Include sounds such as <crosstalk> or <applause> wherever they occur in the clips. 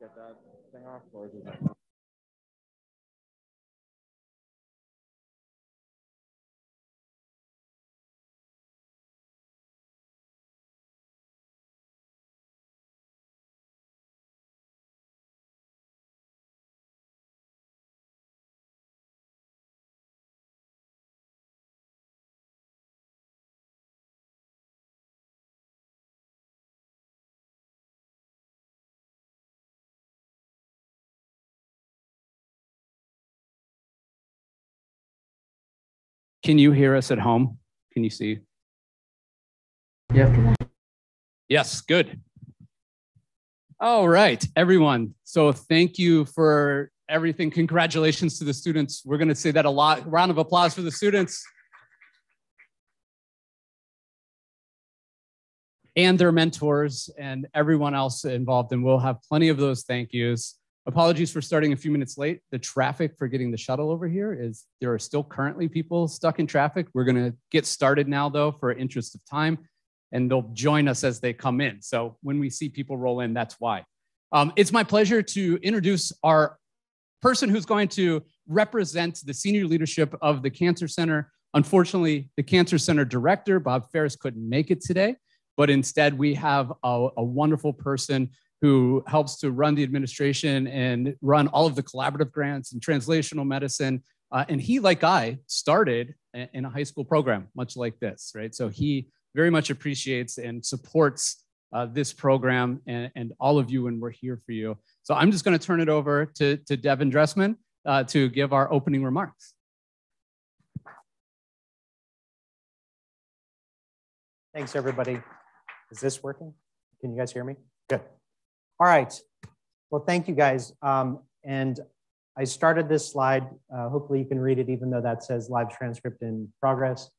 get that thing off, or is it? Can you hear us at home? Can you see? Yeah. Yes, good. All right, everyone. So thank you for everything. Congratulations to the students. We're going to say that a lot. Round of applause for the students. And their mentors and everyone else involved. And we'll have plenty of those thank yous. Apologies for starting a few minutes late. The traffic for getting the shuttle over here is there are still currently people stuck in traffic. We're going to get started now, though, for interest of time, and they'll join us as they come in. So when we see people roll in, that's why. Um, it's my pleasure to introduce our person who's going to represent the senior leadership of the Cancer Center. Unfortunately, the Cancer Center director, Bob Ferris, couldn't make it today, but instead we have a, a wonderful person who helps to run the administration and run all of the collaborative grants and translational medicine. Uh, and he, like I, started in a high school program, much like this, right? So he very much appreciates and supports uh, this program and, and, all of you, and we're here for you. So I'm just going to turn it over to, to Devin Dressman uh, to give our opening remarks. Thanks, everybody. Is this working? Can you guys hear me? Good. All right. Well, thank you guys. Um, and I started this slide. Uh, hopefully you can read it, even though that says live transcript in progress.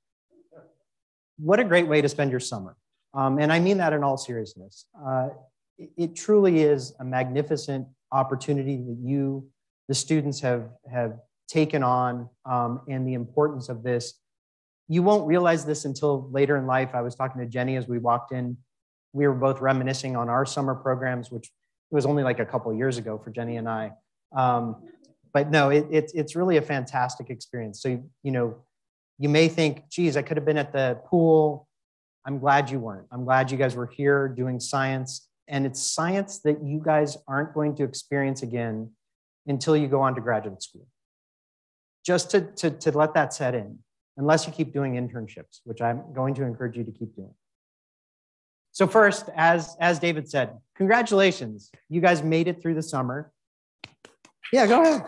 What a great way to spend your summer. Um, and I mean that in all seriousness. Uh, it, it, truly is a magnificent opportunity that you, the students, have, have taken on um, and the importance of this. You won't realize this until later in life. I was talking to Jenny as we walked in we were both reminiscing on our summer programs, which was only like a couple years ago for Jenny and I. Um, but no, it, it, it's really a fantastic experience. So, you know, you may think, geez, I could have been at the pool. I'm glad you weren't. I'm glad you guys were here doing science. And it's science that you guys aren't going to experience again until you go on to graduate school. Just to, to, to let that set in, unless you keep doing internships, which I'm going to encourage you to keep doing. So first, as, as David said, congratulations. You guys made it through the summer. Yeah, go ahead.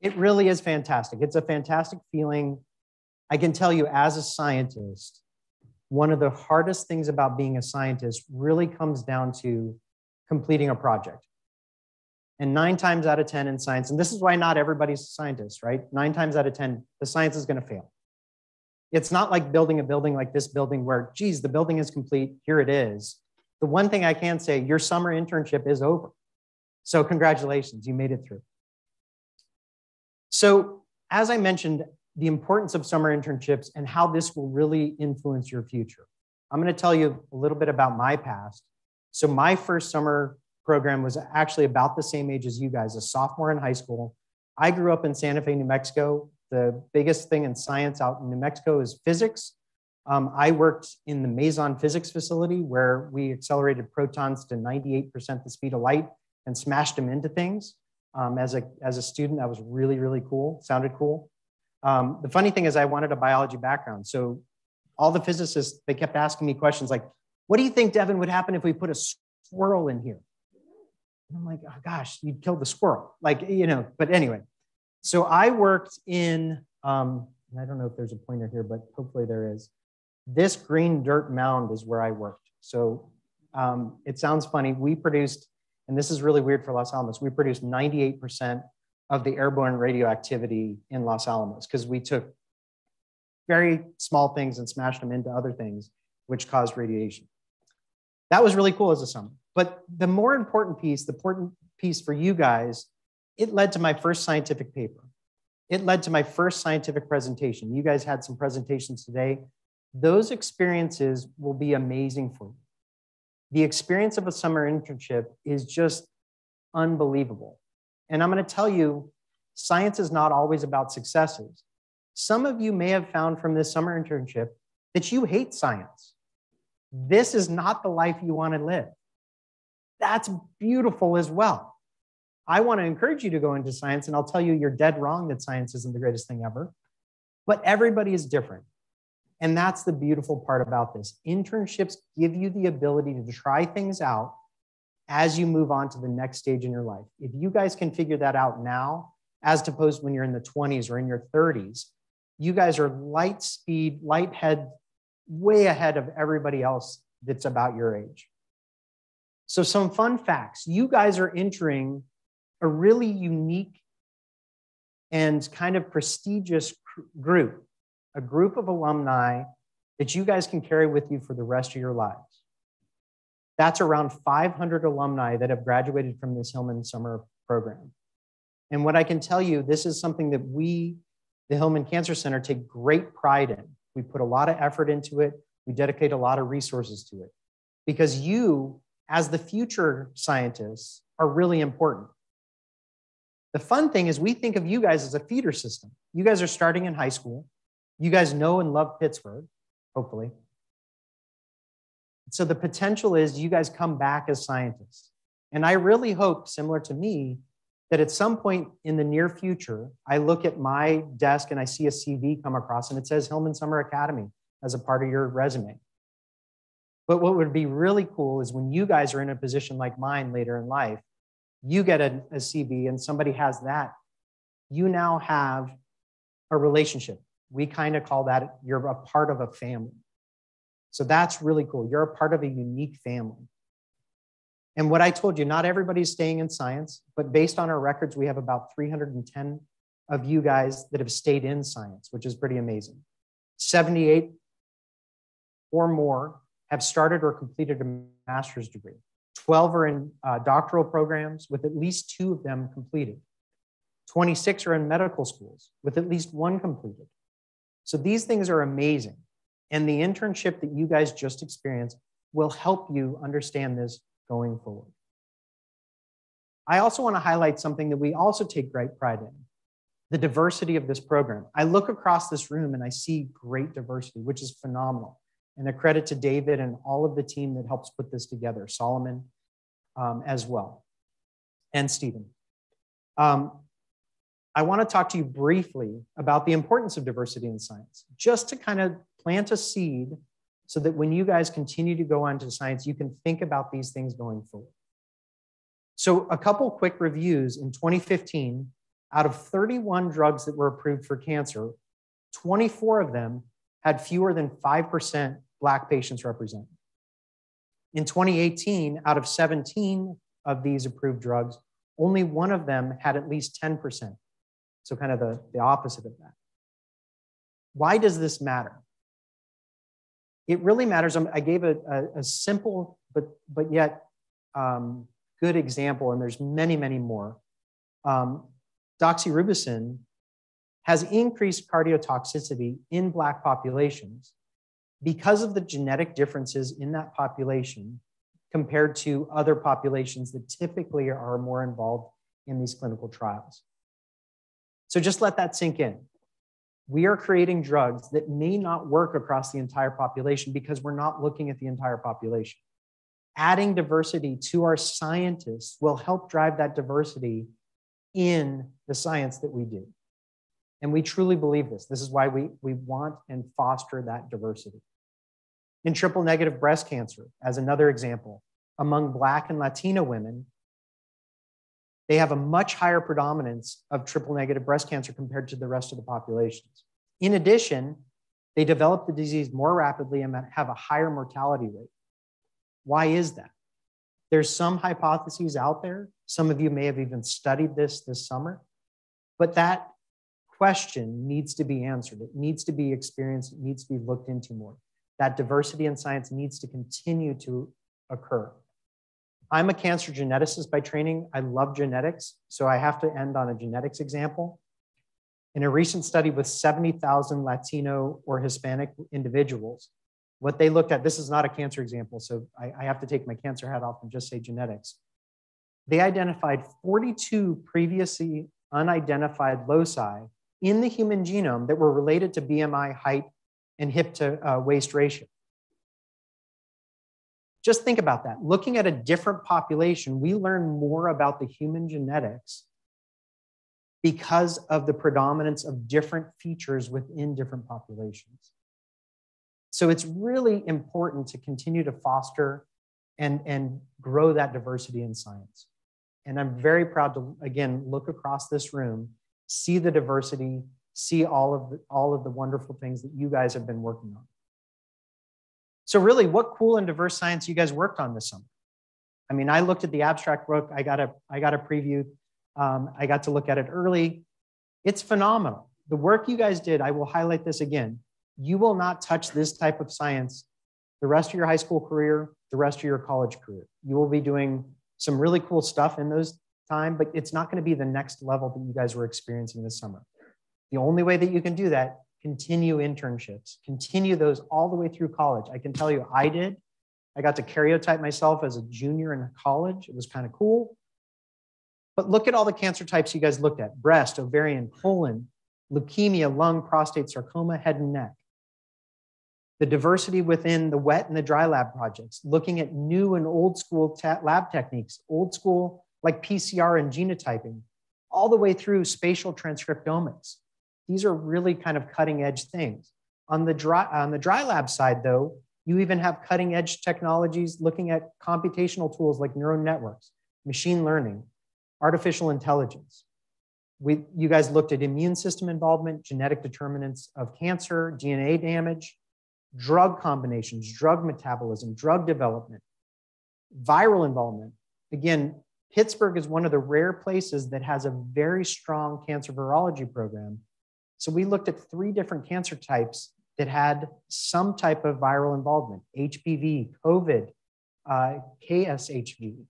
It really is fantastic. It's a fantastic feeling. I can tell you as a scientist, one of the hardest things about being a scientist really comes down to completing a project. And nine times out of 10 in science, and this is why not everybody's a scientist, right? Nine times out of 10, the science is going to fail. It's not like building a building like this building where, geez, the building is complete, here it is. The one thing I can say, your summer internship is over. So congratulations, you made it through. So as I mentioned, the importance of summer internships and how this will really influence your future. I'm going to tell you a little bit about my past. So my first summer program was actually about the same age as you guys, a sophomore in high school. I grew up in Santa Fe, New Mexico, the biggest thing in science out in New Mexico is physics. Um, I worked in the Meson physics facility where we accelerated protons to 98% the speed of light and smashed them into things. Um, as, a, as a student, that was really, really cool, sounded cool. Um, the funny thing is I wanted a biology background. So all the physicists, they kept asking me questions like, what do you think, Devin, would happen if we put a squirrel in here? And I'm like, oh gosh, you'd kill the squirrel. Like, you know, but anyway, so I worked in, um, I don't know if there's a pointer here, but hopefully there is. This green dirt mound is where I worked. So um, it sounds funny. We produced, and this is really weird for Los Alamos, we produced 98% of the airborne radioactivity in Los Alamos because we took very small things and smashed them into other things, which caused radiation. That was really cool as a summer. But the more important piece, the important piece for you guys it led to my first scientific paper. It led to my first scientific presentation. You guys had some presentations today. Those experiences will be amazing for you. the experience of a summer internship is just unbelievable. And I'm going to tell you, science is not always about successes. Some of you may have found from this summer internship that you hate science. This is not the life you want to live. That's beautiful as well. I want to encourage you to go into science, and I'll tell you, you're dead wrong that science isn't the greatest thing ever. But everybody is different. And that's the beautiful part about this. Internships give you the ability to try things out as you move on to the next stage in your life. If you guys can figure that out now, as opposed when you're in the 20s or in your 30s, you guys are light speed, light head, way ahead of everybody else that's about your age. So, some fun facts you guys are entering a really unique and kind of prestigious group, a group of alumni that you guys can carry with you for the rest of your lives. That's around 500 alumni that have graduated from this Hillman Summer Program. And what I can tell you, this is something that we, the Hillman Cancer Center, take great pride in. We put a lot of effort into it, we dedicate a lot of resources to it because you, as the future scientists, are really important. The fun thing is, we think of you guys as a feeder system. You guys are starting in high school. You guys know and love Pittsburgh, hopefully. So the potential is you guys come back as scientists. And I really hope, similar to me, that at some point in the near future, I look at my desk and I see a CV come across and it says Hillman Summer Academy as a part of your resume. But what would be really cool is when you guys are in a position like mine later in life, you get a, a CV and somebody has that, you now have a relationship. We kind of call that you're a part of a family. So that's really cool. You're a part of a unique family. And what I told you, not everybody's staying in science, but based on our records, we have about 310 of you guys that have stayed in science, which is pretty amazing. 78 or more have started or completed a master's degree. 12 are in uh, doctoral programs with at least two of them completed. 26 are in medical schools with at least one completed. So these things are amazing. And the internship that you guys just experienced will help you understand this going forward. I also want to highlight something that we also take great pride in the diversity of this program. I look across this room and I see great diversity, which is phenomenal. And a credit to David and all of the team that helps put this together, Solomon um, as well, and Stephen. Um, I want to talk to you briefly about the importance of diversity in science, just to kind of plant a seed so that when you guys continue to go on to science, you can think about these things going forward. So, a couple quick reviews in 2015, out of 31 drugs that were approved for cancer, 24 of them had fewer than 5% Black patients represent. In 2018, out of 17 of these approved drugs, only one of them had at least 10%. So, kind of the, the opposite of that. Why does this matter? It really matters. I gave a, a, a simple but, but yet um, good example, and there's many, many more. Um, has increased cardiotoxicity in Black populations because of the genetic differences in that population compared to other populations that typically are more involved in these clinical trials. So just let that sink in. We are creating drugs that may not work across the entire population because we're not looking at the entire population. Adding diversity to our scientists will help drive that diversity in the science that we do. And we truly believe this. This is why we, we want and foster that diversity. In triple negative breast cancer, as another example, among Black and Latino women, they have a much higher predominance of triple negative breast cancer compared to the rest of the populations. In addition, they develop the disease more rapidly and have a higher mortality rate. Why is that? There's some hypotheses out there. Some of you may have even studied this this summer, but that question needs to be answered. It needs to be experienced. It needs to be looked into more that diversity in science needs to continue to occur. I'm a cancer geneticist by training. I love genetics, so I have to end on a genetics example. In a recent study with 70,000 Latino or Hispanic individuals, What they looked at, this is not a cancer example, so I, I have to take my cancer hat off and just say genetics. They identified 42 previously unidentified loci in the human genome that were related to BMI, height, and hip to uh, waist ratio. Just think about that. Looking at a different population, we learn more about the human genetics because of the predominance of different features within different populations. So it's really important to continue to foster and, and grow that diversity in science. And I'm very proud to, again, look across this room, see the diversity, see all of the, all of the wonderful things that you guys have been working on. So really, what cool and diverse science you guys worked on this summer? I mean, I looked at the abstract book. I got a, I got a preview. Um, I got to look at it early. It's phenomenal. The work you guys did, I will highlight this again. You will not touch this type of science the rest of your high school career, the rest of your college career. You will be doing some really cool stuff in those time, but it's not going to be the next level that you guys were experiencing this summer. The only way that you can do that continue internships, continue those all the way through college. I can tell you, I did. I got to karyotype myself as a junior in college. It was kind of cool. But look at all the cancer types you guys looked at breast, ovarian, colon, leukemia, lung, prostate, sarcoma, head and neck. The diversity within the wet and the dry lab projects, looking at new and old school lab techniques, old school like PCR and genotyping, all the way through spatial transcriptomics. These are really kind of cutting edge things. On the dry, on the dry lab side, though, you even have cutting edge technologies looking at computational tools like neural networks, machine learning, artificial intelligence. We, you guys looked at immune system involvement, genetic determinants of cancer, DNA damage, drug combinations, drug metabolism, drug development, viral involvement. Again, Pittsburgh is one of the rare places that has a very strong cancer virology program so we looked at three different cancer types that had some type of viral involvement HPV, COVID, uh, KSHV.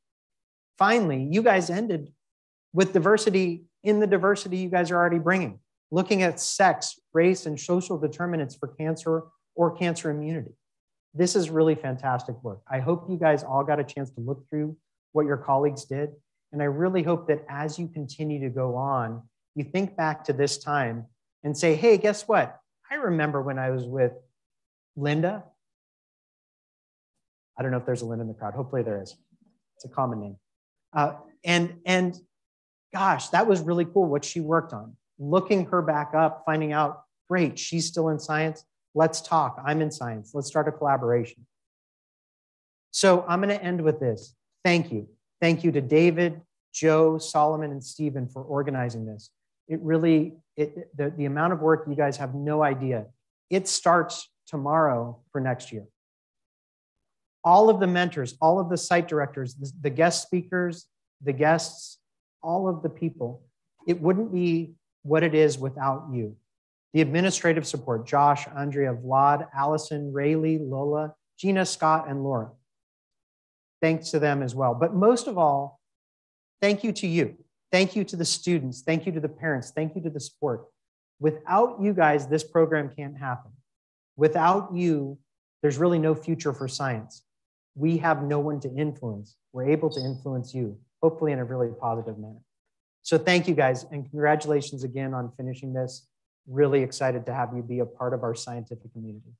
Finally, you guys ended with diversity in the diversity you guys are already bringing, looking at sex, race, and social determinants for cancer or cancer immunity. This is really fantastic work. I hope you guys all got a chance to look through what your colleagues did. And I really hope that as you continue to go on, you think back to this time and say, hey, guess what? I remember when I was with Linda. I don't know if there's a Linda in the crowd. Hopefully there is. It's a common name. Uh, and, and gosh, that was really cool what she worked on. Looking her back up, finding out, great, she's still in science. Let's talk. I'm in science. Let's start a collaboration. So I'm going to end with this. Thank you. Thank you to David, Joe, Solomon, and Stephen for organizing this. It really it, the, the amount of work you guys have no idea. It starts tomorrow for next year. All of the mentors, all of the site directors, the, the guest speakers, the guests, all of the people, it wouldn't be what it is without you. The administrative support, Josh, Andrea, Vlad, Allison, Rayleigh, Lola, Gina, Scott, and Laura. Thanks to them as well. But most of all, thank you to you. Thank you to the students. Thank you to the parents. Thank you to the support. Without you guys, this program can't happen. Without you, there's really no future for science. We have no one to influence. We're able to influence you, hopefully in a really positive manner. So thank you guys, and congratulations again on finishing this. Really excited to have you be a part of our scientific community.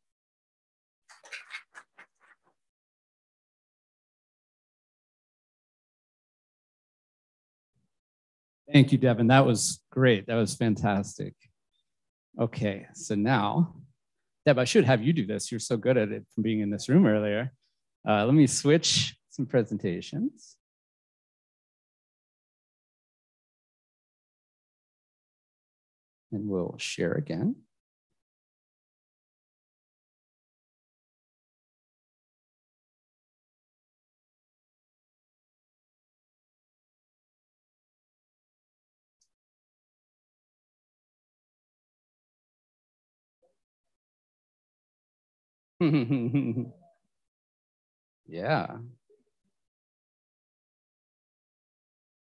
Thank you, Devin. That was great. That was fantastic. Okay, so now, Deb, I should have you do this. You're so good at it from being in this room earlier. Uh, let me switch some presentations. And we'll share again. <laughs> yeah.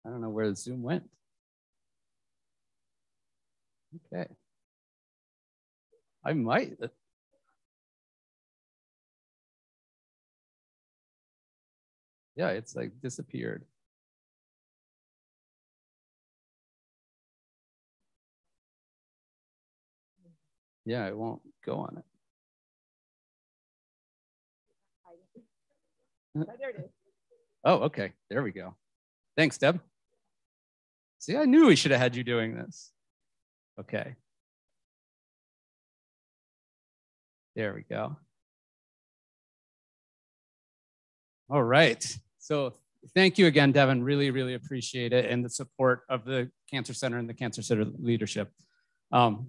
I don't know where the Zoom went. Okay. I might. Yeah, it's like disappeared. Yeah, it won't go on it. There it is. Oh, okay. There we go. Thanks, Deb. See, I knew we should have had you doing this. Okay. There we go. All right. So thank you again, Devin. Really, really appreciate it and the support of the Cancer Center and the Cancer Center leadership. Um,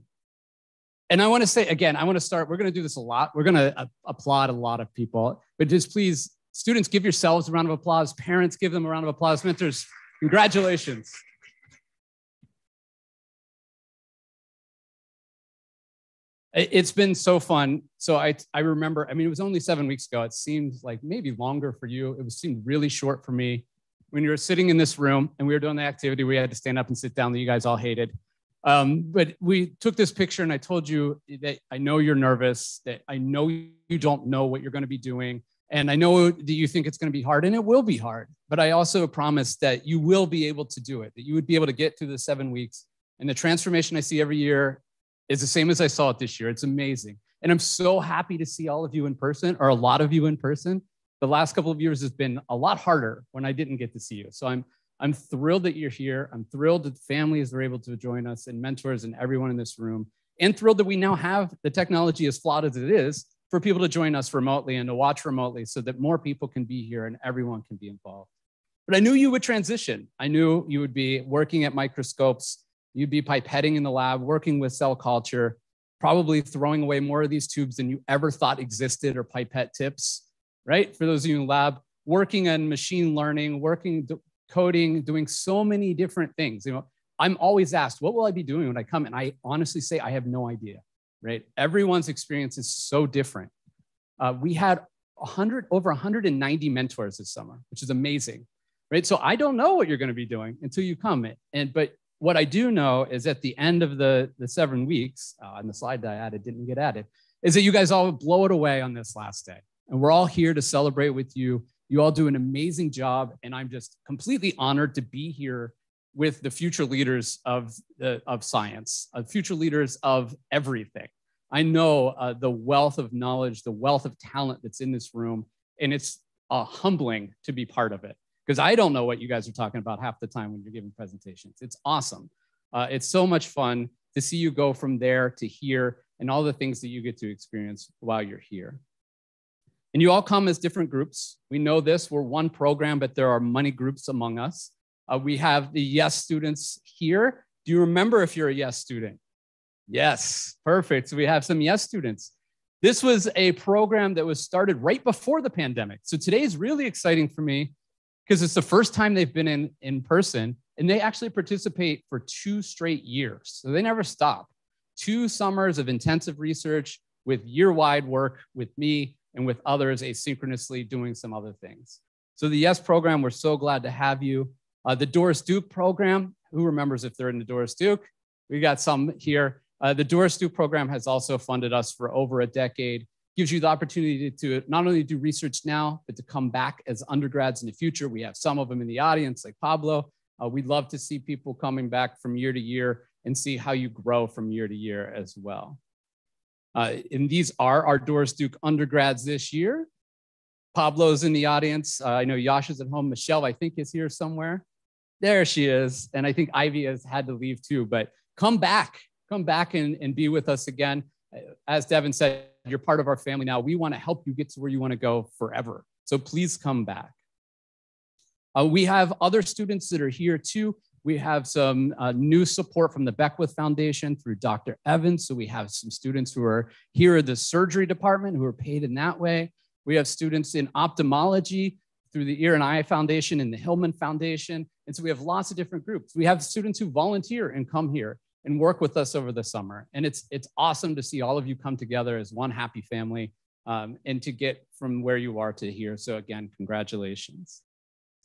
and I want to say again, I want to start. We're going to do this a lot. We're going to uh, applaud a lot of people, but just please, students, give yourselves a round of applause. Parents, give them a round of applause. Mentors, congratulations. It's been so fun. So I, I remember, I mean, it was only seven weeks ago. It seemed like maybe longer for you. It was seemed really short for me. When you were sitting in this room and we were doing the activity, we had to stand up and sit down that you guys all hated. Um, but we took this picture and I told you that I know you're nervous, that I know you don't know what you're going to be doing. And I know that you think it's going to be hard and it will be hard. But I also promised that you will be able to do it, that you would be able to get through the seven weeks. And the transformation I see every year is the same as I saw it this year. It's amazing. And I'm so happy to see all of you in person, or a lot of you in person. The last couple of years has been a lot harder when I didn't get to see you. So I'm I'm thrilled that you're here. I'm thrilled that families are able to join us and mentors and everyone in this room. And thrilled that we now have the technology as flawed as it is for people to join us remotely and to watch remotely so that more people can be here and everyone can be involved. But I knew you would transition. I knew you would be working at microscopes You'd be pipetting in the lab, working with cell culture, probably throwing away more of these tubes than you ever thought existed or pipette tips, right? For those of you in lab, working on machine learning, working coding, doing so many different things. You know, I'm always asked, what will I be doing when I come? And I honestly say, I have no idea, right? Everyone's experience is so different. Uh, we had 100, over 190 mentors this summer, which is amazing, right? So I don't know what you're going to be doing until you come. And, but what I do know is at the end of the, the seven weeks, uh, and the slide that I added didn't get added, is that you guys all blow it away on this last day. And we're all here to celebrate with you. You all do an amazing job. And I'm just completely honored to be here with the future leaders of, the, of science, uh, future leaders of everything. I know uh, the wealth of knowledge, the wealth of talent that's in this room, and it's uh, humbling to be part of it because I don't know what you guys are talking about half the time when you're giving presentations. It's awesome. Uh, it's so much fun to see you go from there to here and all the things that you get to experience while you're here. And you all come as different groups. We know this, we're one program, but there are many groups among us. Uh, we have the YES students here. Do you remember if you're a YES student? Yes, perfect. So we have some YES students. This was a program that was started right before the pandemic. So today is really exciting for me because it's the first time they've been in in person and they actually participate for two straight years. So they never stop. Two summers of intensive research with year-wide work with me and with others asynchronously doing some other things. So the YES program, we're so glad to have you. Uh, the Doris Duke program, who remembers if they're in the Doris Duke? We got some here. Uh, the Doris Duke program has also funded us for over a decade gives you the opportunity to not only do research now, but to come back as undergrads in the future. We have some of them in the audience, like Pablo. Uh, we'd love to see people coming back from year to year and see how you grow from year to year as well. Uh, and these are our Doris Duke undergrads this year. Pablo's in the audience. Uh, I know Yasha's at home. Michelle, I think, is here somewhere. There she is. And I think Ivy has had to leave too, but come back, come back and, and be with us again. As Devin said, you're part of our family now. We want to help you get to where you want to go forever. So please come back. Uh, we have other students that are here too. We have some uh, new support from the Beckwith Foundation through Dr. Evans. So we have some students who are here at the surgery department who are paid in that way. We have students in ophthalmology through the Ear and Eye Foundation and the Hillman Foundation. And so we have lots of different groups. We have students who volunteer and come here and work with us over the summer. And it's, it's awesome to see all of you come together as one happy family um, and to get from where you are to here. So again, congratulations.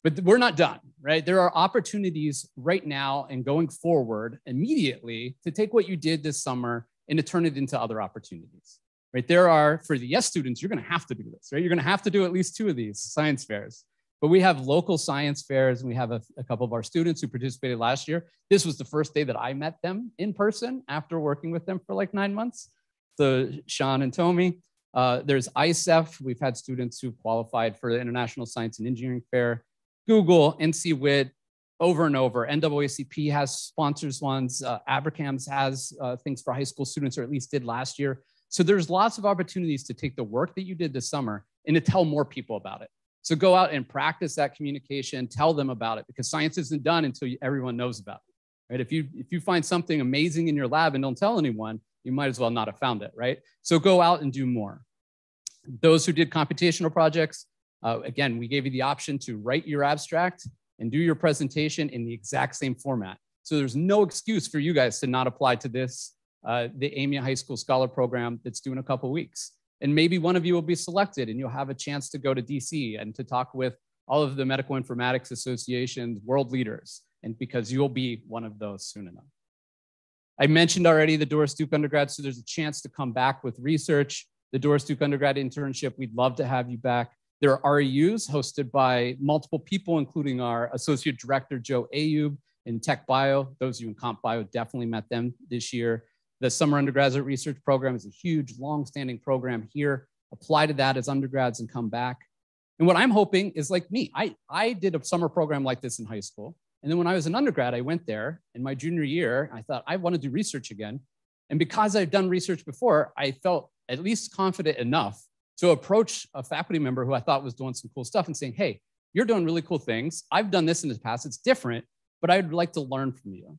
But we're not done, right? There are opportunities right now and going forward immediately to take what you did this summer and to turn it into other opportunities, right? There are, for the YES students, you're gonna have to do this, right? You're gonna have to do at least two of these science fairs. But we have local science fairs, and we have a, a, couple of our students who participated last year. This was the first day that I met them in person after working with them for like nine months. So Sean and Tommy. Uh, there's ISEF. We've had students who qualified for the International Science and Engineering Fair. Google, NCWIT, over and over. NAACP has sponsors ones. Uh, Abrahams has uh, things for high school students, or at least did last year. So there's lots of opportunities to take the work that you did this summer and to tell more people about it. So go out and practice that communication, tell them about it because science isn't done until everyone knows about it. Right? If you if you find something amazing in your lab and don't tell anyone, you might as well not have found it, right? So go out and do more. Those who did computational projects, uh, again, we gave you the option to write your abstract and do your presentation in the exact same format. So there's no excuse for you guys to not apply to this, uh, the AMIA High School Scholar Program that's due in a couple weeks. And maybe one of you will be selected and you'll have a chance to go to DC and to talk with all of the medical informatics associations, world leaders, and because you'll be one of those soon enough. I mentioned already the Doris Duke undergrad, so there's a chance to come back with research. The Doris Duke undergrad internship, we'd love to have you back. There are REUs hosted by multiple people, including our associate director, Joe Ayoob in Tech Bio. Those of you in Comp Bio definitely met them this year. The summer undergraduate research program is a huge, long-standing program here. Apply to that as undergrads and come back. And what I'm hoping is like me, I, I did a summer program like this in high school. And then when I was an undergrad, I went there in my junior year. I thought, I want to do research again. And because I've done research before, I felt at least confident enough to approach a faculty member who I thought was doing some cool stuff and saying, hey, you're doing really cool things. I've done this in the past. It's different, but I'd like to learn from you.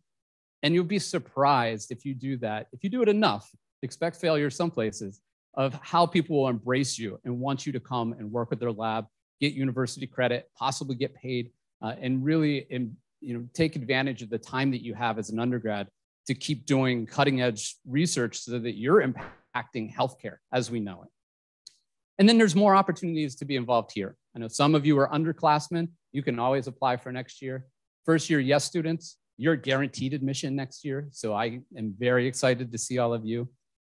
And you'll be surprised if you do that. If you do it enough, expect failure some places, of how people will embrace you and want you to come and work with their lab, get university credit, possibly get paid, uh, and really you know, take advantage of the time that you have as an undergrad to keep doing cutting edge research so that you're impacting healthcare as we know it. And then there's more opportunities to be involved here. I know some of you are underclassmen. You can always apply for next year. First year yes students, you're guaranteed admission next year. So I am very excited to see all of you.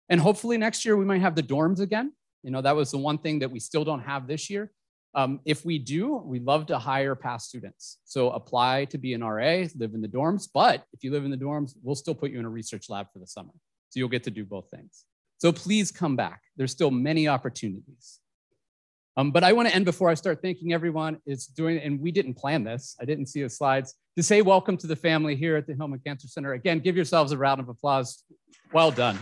And hopefully next year we might have the dorms again. You know, that was the one thing that we still don't have this year. Um, if we do, we love to hire past students. So apply to be an RA, live in the dorms. But if you live in the dorms, we'll still put you in a research lab for the summer. So you'll get to do both things. So please come back. There's still many opportunities. Um, but I want to end before I start thanking everyone. It's doing, and we didn't plan this. I didn't see the slides to say welcome to the family here at the Hillman Cancer Center. Again, give yourselves a round of applause. Well done.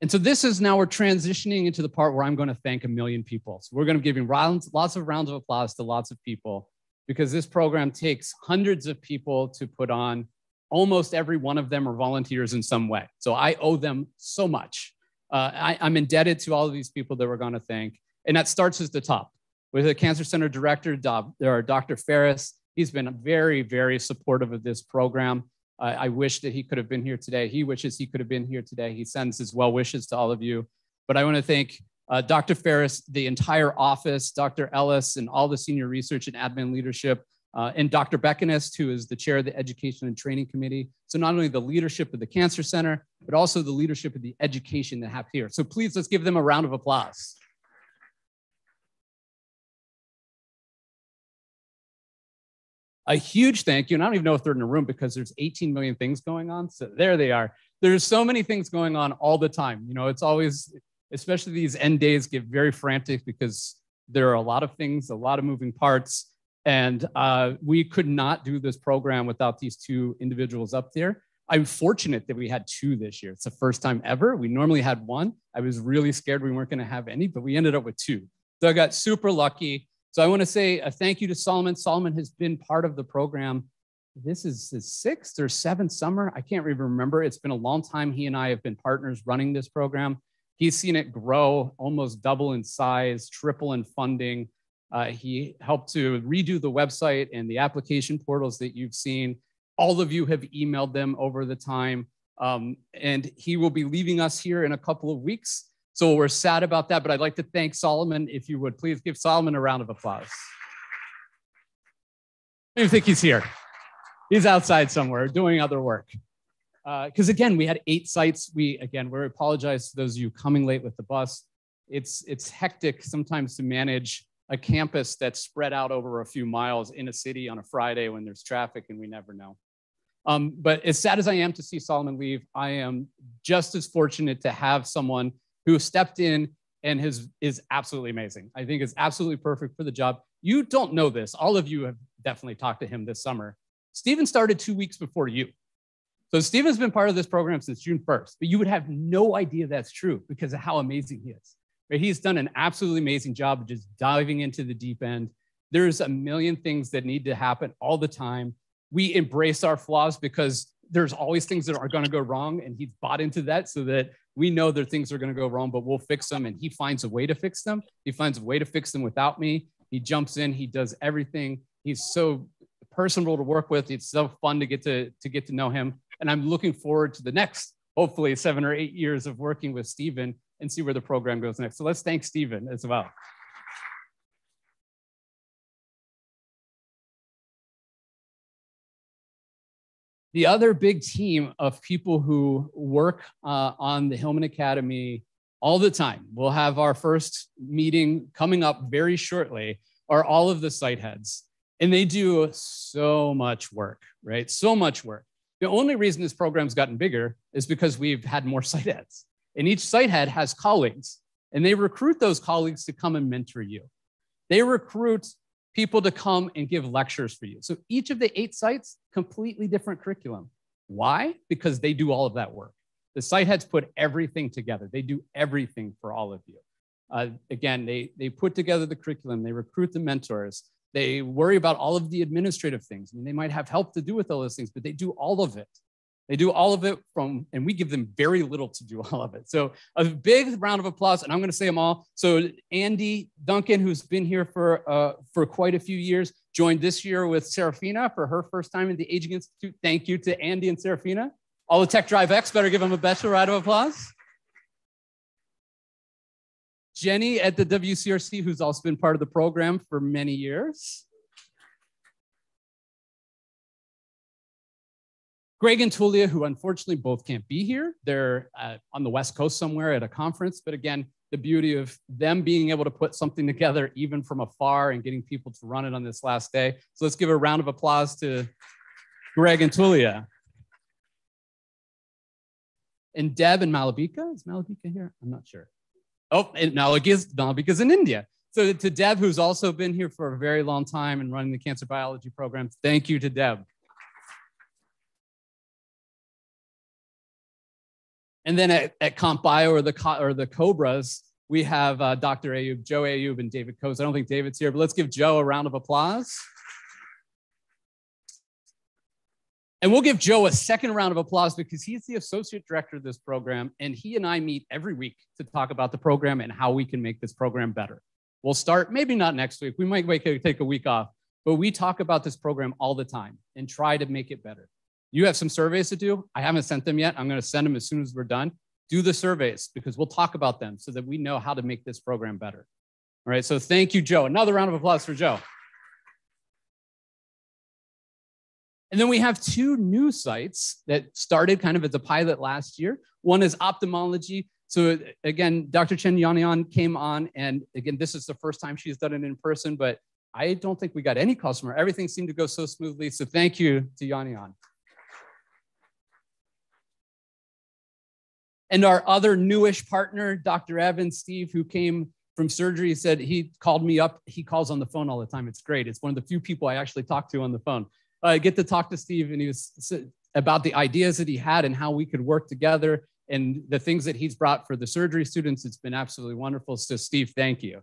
And so this is now we're transitioning into the part where I'm going to thank a million people. So we're going to give rounds, lots of rounds of applause to lots of people because this program takes hundreds of people to put on almost every one of them are volunteers in some way. So I owe them so much. Uh, I, am indebted to all of these people that we're going to thank. And that starts at the top with the Cancer Center Director, Dr. Ferris. He's been very, very supportive of this program. Uh, I wish that he could have been here today. He wishes he could have been here today. He sends his well wishes to all of you. But I want to thank uh, Dr. Ferris, the entire office, Dr. Ellis, and all the senior research and admin leadership uh, and Dr. Beckenist, who is the chair of the Education and Training Committee. So not only the leadership of the Cancer Center, but also the leadership of the education that have here. So please let's give them a round of applause. A huge thank you, and I don't even know if they're in the room because there's 18 million things going on. So there they are. There's so many things going on all the time. You know, it's always, especially these end days get very frantic because there are a lot of things, a lot of moving parts. And uh, we could not do this program without these two individuals up there. I'm fortunate that we had two this year. It's the first time ever. We normally had one. I was really scared we weren't going to have any, but we ended up with two. So I got super lucky. So I want to say a thank you to Solomon. Solomon has been part of the program. This is his sixth or seventh summer. I can't even remember. It's been a long time. He and I have been partners running this program. He's seen it grow almost double in size, triple in funding. Uh, he helped to redo the website and the application portals that you've seen. All of you have emailed them over the time. Um, and he will be leaving us here in a couple of weeks. So we're sad about that, but I'd like to thank Solomon. If you would please give Solomon a round of applause. I don't think he's here. He's outside somewhere doing other work. Because uh, again, we had eight sites. We, again, we apologize to those of you coming late with the bus. it's it's hectic sometimes to manage a campus that's spread out over a few miles in a city on a Friday when there's traffic and we never know. Um, but as sad as I am to see Solomon leave, I am just as fortunate to have someone who stepped in and has, is absolutely amazing. I think is absolutely perfect for the job. You don't know this. All of you have definitely talked to him this summer. Stephen started two weeks before you. So Stephen's been part of this program since June 1st, but you would have no idea that's true because of how amazing he is. Right? He's done an absolutely amazing job of just diving into the deep end. There's a million things that need to happen all the time. We embrace our flaws because there's always things that are going to go wrong, and he's bought into that so that we know that things are going to go wrong, but we'll fix them. And he finds a way to fix them. He finds a way to fix them without me. He jumps in. He does everything. He's so personable to work with. It's so fun to get to to get to know him. And I'm looking forward to the next, hopefully, seven or eight years of working with Stephen and see where the program goes next. So let's thank Stephen as well. The other big team of people who work uh, on the Hillman Academy all the time, we'll have our first meeting coming up very shortly, are all of the site heads. And they do so much work, right? So much work. The only reason this program's gotten bigger is because we've had more <laughs> site heads. And each site head has colleagues, and they recruit those colleagues to come and mentor you. They recruit people to come and give lectures for you. So each of the eight sites, completely different curriculum. Why? Because they do all of that work. The site heads put everything together. They do everything for all of you. Uh, again, they, they put together the curriculum, they recruit the mentors, they worry about all of the administrative things. I mean, they might have help to do with all those things, but they do all of it. They do all of it from, and we give them very little to do <laughs> all of it. So a big round of applause, and I'm going to say them all. So Andy Duncan, who's been here for uh, for quite a few years, joined this year with Serafina for her first time in the Aging Institute. Thank you to Andy and Serafina. All the Tech Drive X better give them a special round of applause. Jenny at the WCRC, who's also been part of the program for many years. Greg and Tullia, who unfortunately both can't be here. They're uh, on the West Coast somewhere at a conference. But again, the beauty of them being able to put something together, even from afar, and getting people to run it on this last day. So let's give a round of applause to Greg and Tullia. And Deb and Malabika. Is Malabika here? I'm not sure. Oh, and Malabika is in India. So to Deb, who's also been here for a very long time and running the cancer biology program, thank you to Deb. And then at, at Comp Bio or the, or the Cobras, we have uh, Dr. Ayoob, Joe Ayoob, and David Koes. I don't think David's here, but let's give Joe a round of applause. And we'll give Joe a second round of applause because he's the associate director of this program. And he and I meet every week to talk about the program and how we can make this program better. We'll start, maybe not next week. We might take a week off, but we talk about this program all the time and try to make it better. You have some surveys to do. I haven't sent them yet. I'm going to send them as soon as we're done. Do the surveys because we'll talk about them so that we know how to make this program better. All right. So thank you, Joe. Another round of applause for Joe. And then we have two new sites that started kind of as a pilot last year. One is ophthalmology. So again, Dr. Chen Yanian came on, and again, this is the first time she's done it in person, but I don't think we got any customer. Everything seemed to go so smoothly. So thank you to Yanian. And our other newish partner, Dr. Evan Steve, who came from surgery, said he called me up. He calls on the phone all the time. It's great. It's one of the few people I actually talk to on the phone. I get to talk to Steve, and he was about the ideas that he had and how we could work together and the things that he's brought for the surgery students. It's been absolutely wonderful. So, Steve, thank you.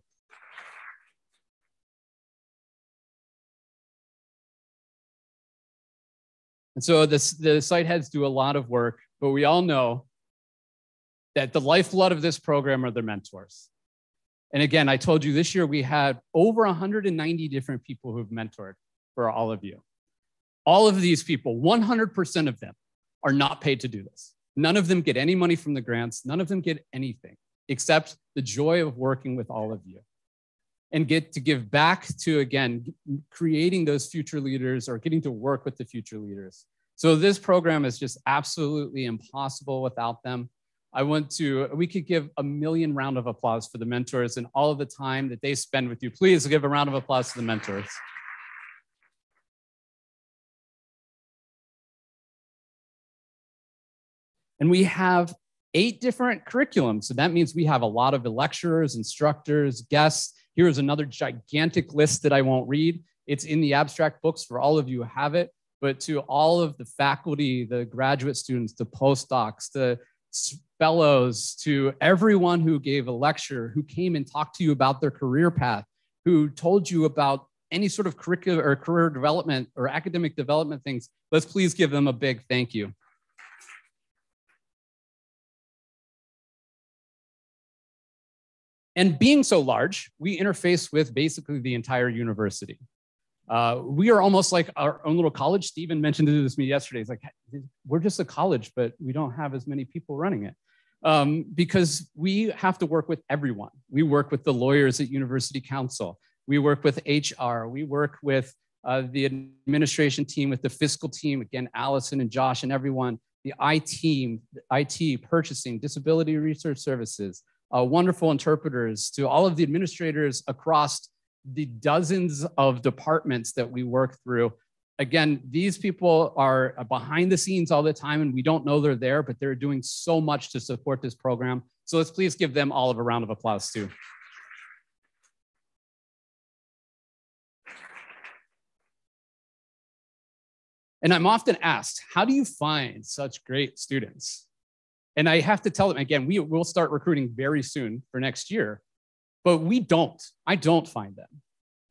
And so this, the site heads do a lot of work, but we all know that the lifeblood of this program are their mentors. And again, I told you this year we had over 190 different people who've mentored for all of you. All of these people, 100% of them, are not paid to do this. None of them get any money from the grants. None of them get anything except the joy of working with all of you and get to give back to, again, creating those future leaders or getting to work with the future leaders. So this program is just absolutely impossible without them. I want to, we could give a million round of applause for the mentors and all of the time that they spend with you. Please give a round of applause to the mentors. And we have eight different curriculums. So that means we have a lot of lecturers, instructors, guests. Here's another gigantic list that I won't read. It's in the abstract books for all of you who have it. But to all of the faculty, the graduate students, the postdocs, the fellows, to everyone who gave a lecture, who came and talked to you about their career path, who told you about any sort of curricular or career development or academic development things, let's please give them a big thank you. And being so large, we interface with basically the entire university. Uh, we are almost like our own little college. Stephen mentioned it to me yesterday. He's like, we're just a college, but we don't have as many people running it. Um, because we have to work with everyone. We work with the lawyers at University Counsel. We work with HR. We work with uh, the administration team, with the fiscal team, again, Allison and Josh and everyone, the IT team, IT, purchasing, disability research services, uh, wonderful interpreters, to all of the administrators across the dozens of departments that we work through. Again, these people are behind the scenes all the time and we don't know they're there, but they're doing so much to support this program. So let's please give them all of a round of applause too. And I'm often asked, how do you find such great students? And I have to tell them again, we will start recruiting very soon for next year, but we don't. I don't find them.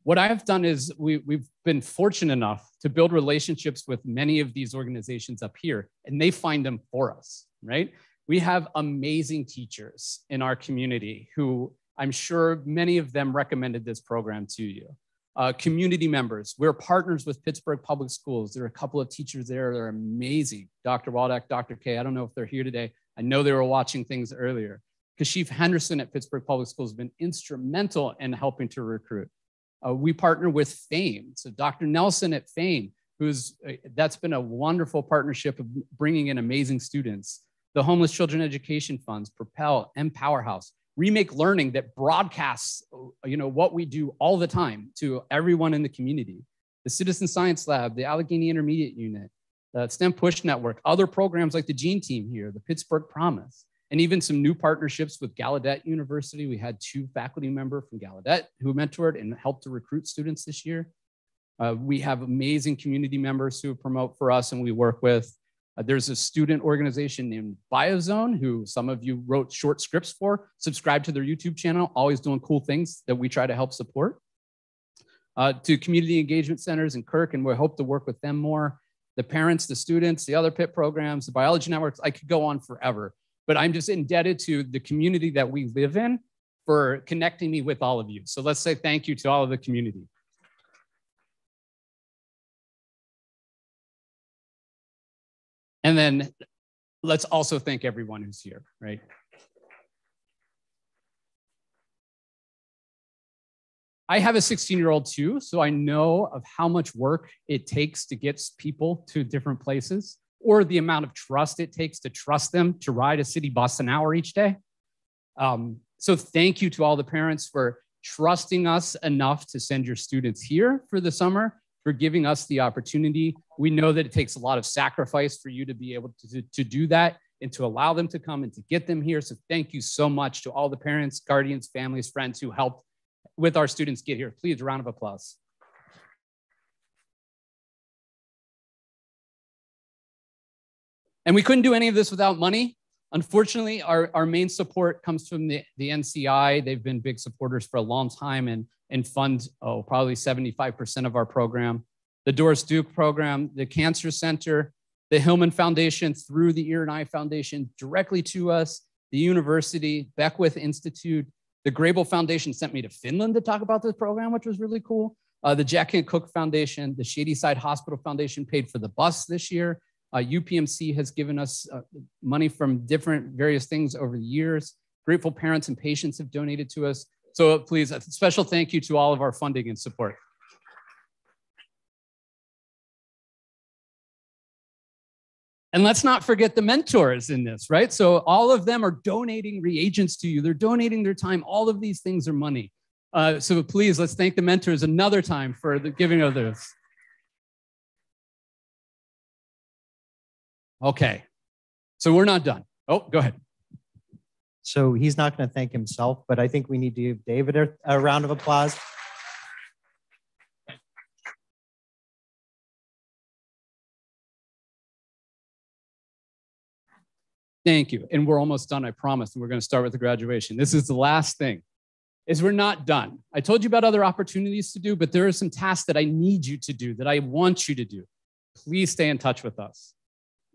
What I've done is we, we've been fortunate enough to build relationships with many of these organizations up here, and they find them for us, right? We have amazing teachers in our community who I'm sure many of them recommended this program to you. Uh, community members, we're partners with Pittsburgh Public Schools. There are a couple of teachers there that are amazing. Dr. Waldeck, Dr. K, I don't know if they're here today, I know they were watching things earlier. Kashif Henderson at Pittsburgh Public Schools has been instrumental in helping to recruit. Uh, we partner with FAME. So Dr. Nelson at FAME, who's uh, that's been a wonderful partnership of bringing in amazing students. The Homeless Children Education Funds, Propel, and Powerhouse, Remake Learning that broadcasts, uh, you know, what we do all the time to everyone in the community. The Citizen Science Lab, the Allegheny Intermediate Unit, the STEM Push Network, other programs like the Gene Team here, the Pittsburgh Promise, and even some new partnerships with Gallaudet University. We had two faculty member from Gallaudet who mentored and helped to recruit students this year. Uh, we have amazing community members who promote for us and we work with. Uh, there's a student organization named Biozone who some of you wrote short scripts for. Subscribe to their YouTube channel, always doing cool things that we try to help support. Uh, to community engagement centers in Kirk, and we hope to work with them more the parents, the students, the other Pitt programs, the biology networks. I could go on forever, but I'm just indebted to the community that we live in for connecting me with all of you. So let's say thank you to all of the community. And then let's also thank everyone who's here, right? I have a 16 year old too, so I know of how much work it takes to get people to different places or the amount of trust it takes to trust them to ride a city bus an hour each day. Um, so, thank you to all the parents for trusting us enough to send your students here for the summer, for giving us the opportunity. We know that it takes a lot of sacrifice for you to be able to, to do that and to allow them to come and to get them here. So, thank you so much to all the parents, guardians, families, friends who helped with our students get here. Please, a round of applause. And we couldn't do any of this without money. Unfortunately, our, our main support comes from the, the NCI. They've been big supporters for a long time and, and fund, oh, probably 75% of our program. The Doris Duke program, the Cancer Center, the Hillman Foundation through the Ear and Eye Foundation directly to us, the university, Beckwith Institute, the Grable Foundation sent me to Finland to talk about this program, which was really cool. Uh, the Jack Kent Cooke Foundation, the Shadyside Hospital Foundation paid for the bus this year. Uh, UPMC has given us uh, money from different various things over the years. Grateful parents and patients have donated to us. So please, a special thank you to all of our funding and support. And let's not forget the mentors in this, right? So all of them are donating reagents to you. They're donating their time. All of these things are money. Uh, so please, let's thank the mentors another time for the giving of this. Okay, so we're not done. Oh, go ahead. So he's not going to thank himself, but I think we need to give David a, a round of applause. Thank you. And we're almost done, I promise. And we're going to start with the graduation. This is the last thing. Is we're not done. I told you about other opportunities to do, but there are some tasks that I need you to do, that I want you to do. Please stay in touch with us.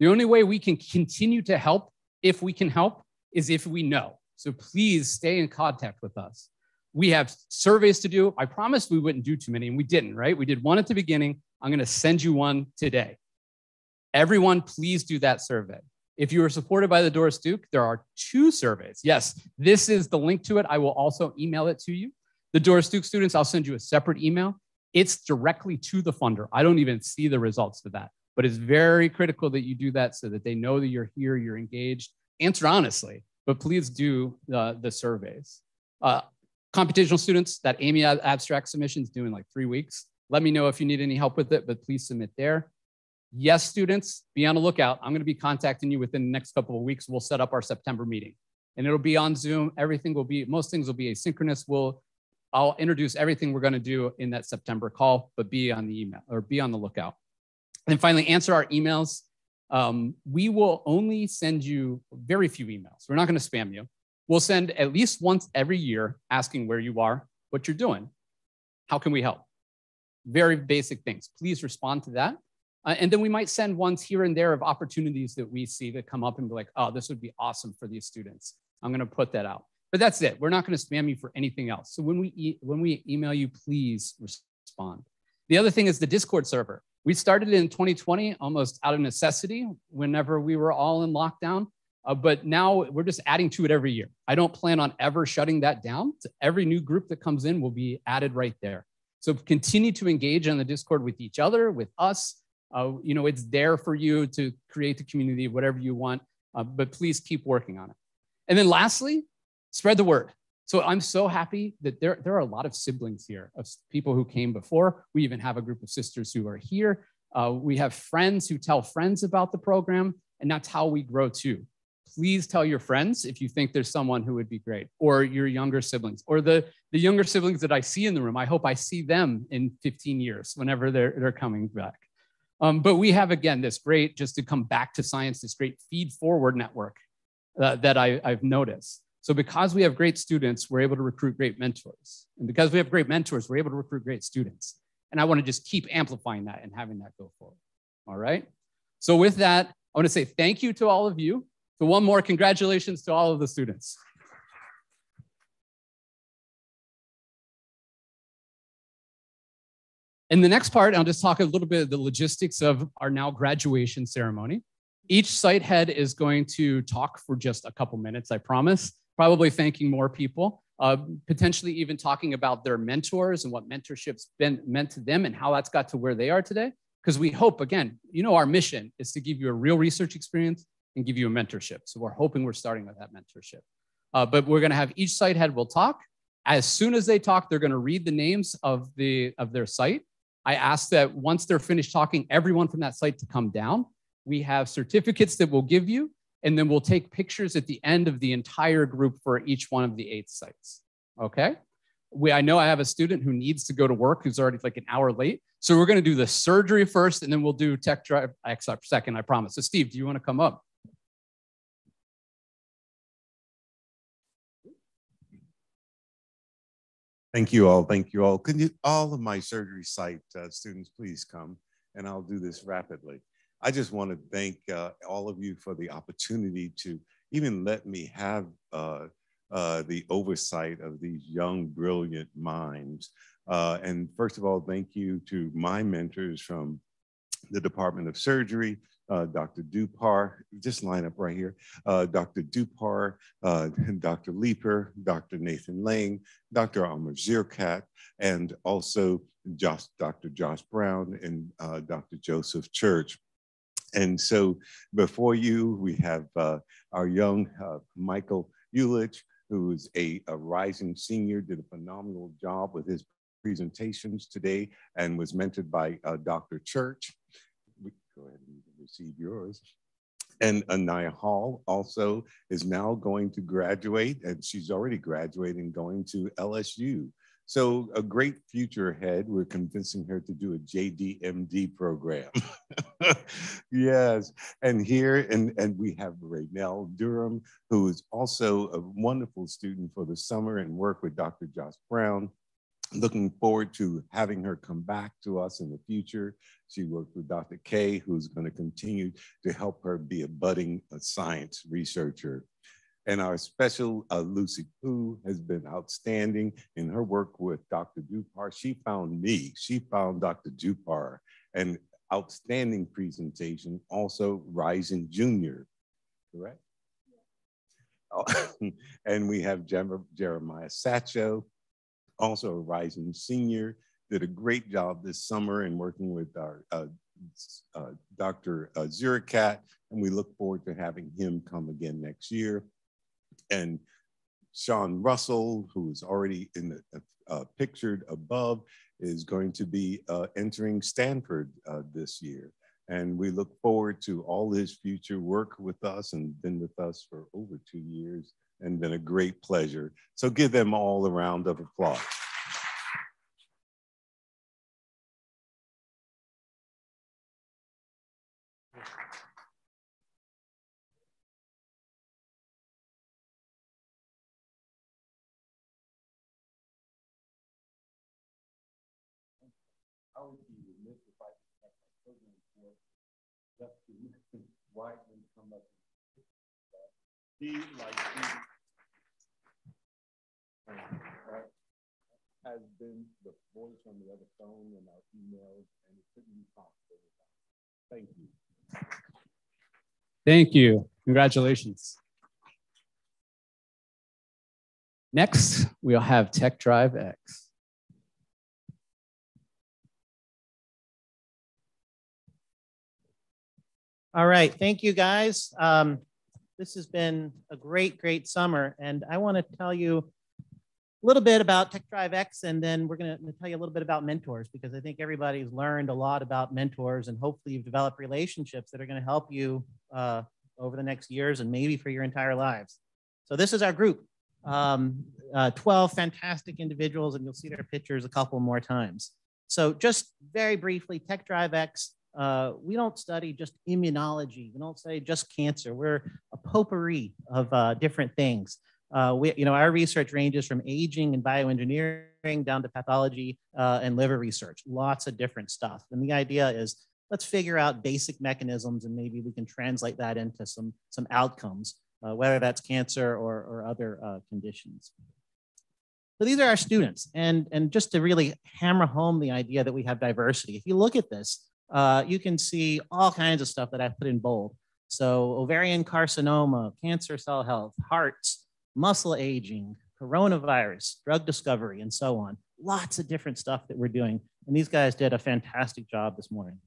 The only way we can continue to help, if we can help, is if we know. So please stay in contact with us. We have surveys to do. I promised we wouldn't do too many, and we didn't, right? We did one at the beginning. I'm going to send you one today. Everyone, please do that survey. If you are supported by the Doris Duke, there are two surveys. Yes, this is the link to it. I will also email it to you. The Doris Duke students, I'll send you a separate email. It's directly to the funder. I don't even see the results for that, but it's very critical that you do that so that they know that you're here, you're engaged. Answer honestly, but please do uh, the surveys. Uh, computational students, that AMY abstract submission is due in like three weeks. Let me know if you need any help with it, but please submit there. Yes, students, be on the lookout. I'm going to be contacting you within the next couple of weeks. We'll set up our September meeting and it'll be on Zoom. Everything will be, most things will be asynchronous. We'll, I'll introduce everything we're going to do in that September call, but be on the email or be on the lookout. And finally, answer our emails. Um, we will only send you very few emails. We're not going to spam you. We'll send at least once every year asking where you are, what you're doing, how can we help? Very basic things. Please respond to that. Uh, and then we might send ones here and there of opportunities that we see that come up and be like, oh, this would be awesome for these students. I'm going to put that out. But that's it. We're not going to spam you for anything else. So when we e when we email you, please respond. The other thing is the Discord server. We started in 2020 almost out of necessity whenever we were all in lockdown. Uh, but now we're just adding to it every year. I don't plan on ever shutting that down. Every new group that comes in will be added right there. So continue to engage on the Discord with each other, with us, uh, you know, it's there for you to create the community, whatever you want, uh, but please keep working on it. And then lastly, spread the word. So I'm so happy that there, there are a lot of siblings here of people who came before. We even have a group of sisters who are here. Uh, we have friends who tell friends about the program, and that's how we grow too. Please tell your friends if you think there's someone who would be great, or your younger siblings, or the, the younger siblings that I see in the room. I hope I see them in 15 years whenever they're, they're coming back. Um, but we have, again, this great, just to come back to science, this great feed forward network uh, that I, I've noticed. So because we have great students, we're able to recruit great mentors. And because we have great mentors, we're able to recruit great students. And I want to just keep amplifying that and having that go forward. All right. So with that, I want to say thank you to all of you. So one more congratulations to all of the students. In the next part, I'll just talk a little bit of the logistics of our now graduation ceremony. Each site head is going to talk for just a couple minutes, I promise, probably thanking more people, uh, potentially even talking about their mentors and what mentorship's been meant to them and how that's got to where they are today. Because we hope, again, you know, our mission is to give you a real research experience and give you a mentorship. So we're hoping we're starting with that mentorship. Uh, but we're going to have each site head will talk. As soon as they talk, they're going to read the names of the of their site I ask that once they're finished talking, everyone from that site to come down. We have certificates that we'll give you, and then we'll take pictures at the end of the entire group for each one of the eight sites. Okay? We, I know I have a student who needs to go to work who's already like an hour late. So we're going to do the surgery first, and then we'll do tech drive second, I promise. So, Steve, do you want to come up? Thank you all. Thank you all. Can you, all of my surgery site uh, students, please come and I'll do this rapidly. I just want to thank uh, all of you for the opportunity to even let me have uh, uh the oversight of these young, brilliant minds. Uh, and first of all, thank you to my mentors from the Department of Surgery, uh, Dr. Dupar, just line up right here, uh, Dr. Dupar, <laughs> Dr. Leeper, Dr. Nathan Lang, Dr. Amr Zirkat, and also Josh, Dr. Josh Brown and Dr. Joseph Church. And so before you, we have uh, our young uh, Michael Ulich, who is a, a rising senior, did a phenomenal job with his presentations today and was mentored by uh, Dr. Church. We go ahead and receive yours. And Anaya Hall also is now going to graduate, and she's already graduating, going to LSU. So a great future ahead. We're convincing her to do a JDMD program. <laughs> yes, and here and and we have Raynell Durham, who is also a wonderful student for the summer and work with Dr. Josh Brown looking forward to having her come back to us in the future. She worked with Dr. Kay, who's going to continue to help her be a budding uh, science researcher. And our special uh, Lucy Poo has been outstanding in her work with Dr. Dupar. She found me, she found Dr. Dupar, an outstanding presentation, also Rising Junior, correct? Yeah. <laughs> and we have Jeremiah Satcho, also a rising senior, did a great job this summer in working with our uh, uh, Dr. Uh, and we look forward to having him come again next year. And Sean Russell, who is already in the uh, pictured above, is going to be uh, entering Stanford uh, this year. And we look forward to all his future work with us and been with us for over two years and been a great pleasure. So give them all a round of applause. Justin Whiteman come up he, like has been the voice on the other phone and our emails, and it couldn't be possible. Thank you. Thank you. Congratulations. Next, we'll have Tech Drive X. All right, thank you guys. Um, this has been a great, great summer. And I want to tell you a little bit about Tech Drive X, and then we're going to tell you a little bit about mentors because I think everybody's learned a lot about mentors, and hopefully you've developed relationships that are going to help you uh, over the next years and maybe for your entire lives. So this is our group, um, uh, 12 fantastic individuals, and you'll see their pictures a couple more times. So just very briefly, Tech Drive X uh, we don't study just immunology. We don't study just cancer. We're a potpourri of uh, different things. Uh, we, you know, our research ranges from aging and bioengineering down to pathology uh, and liver research. Lots of different stuff. And the idea is let's figure out basic mechanisms and maybe we can translate that into some some outcomes, uh, whether that's cancer or, or other uh, conditions. So these are our students, and and just to really hammer home the idea that we have diversity. If you look at this, uh, you can see all kinds of stuff that I put in bold. So ovarian carcinoma, cancer cell health, hearts, muscle aging, coronavirus, drug discovery, and so on. Lots of different stuff that we're doing. And these guys did a fantastic job this morning.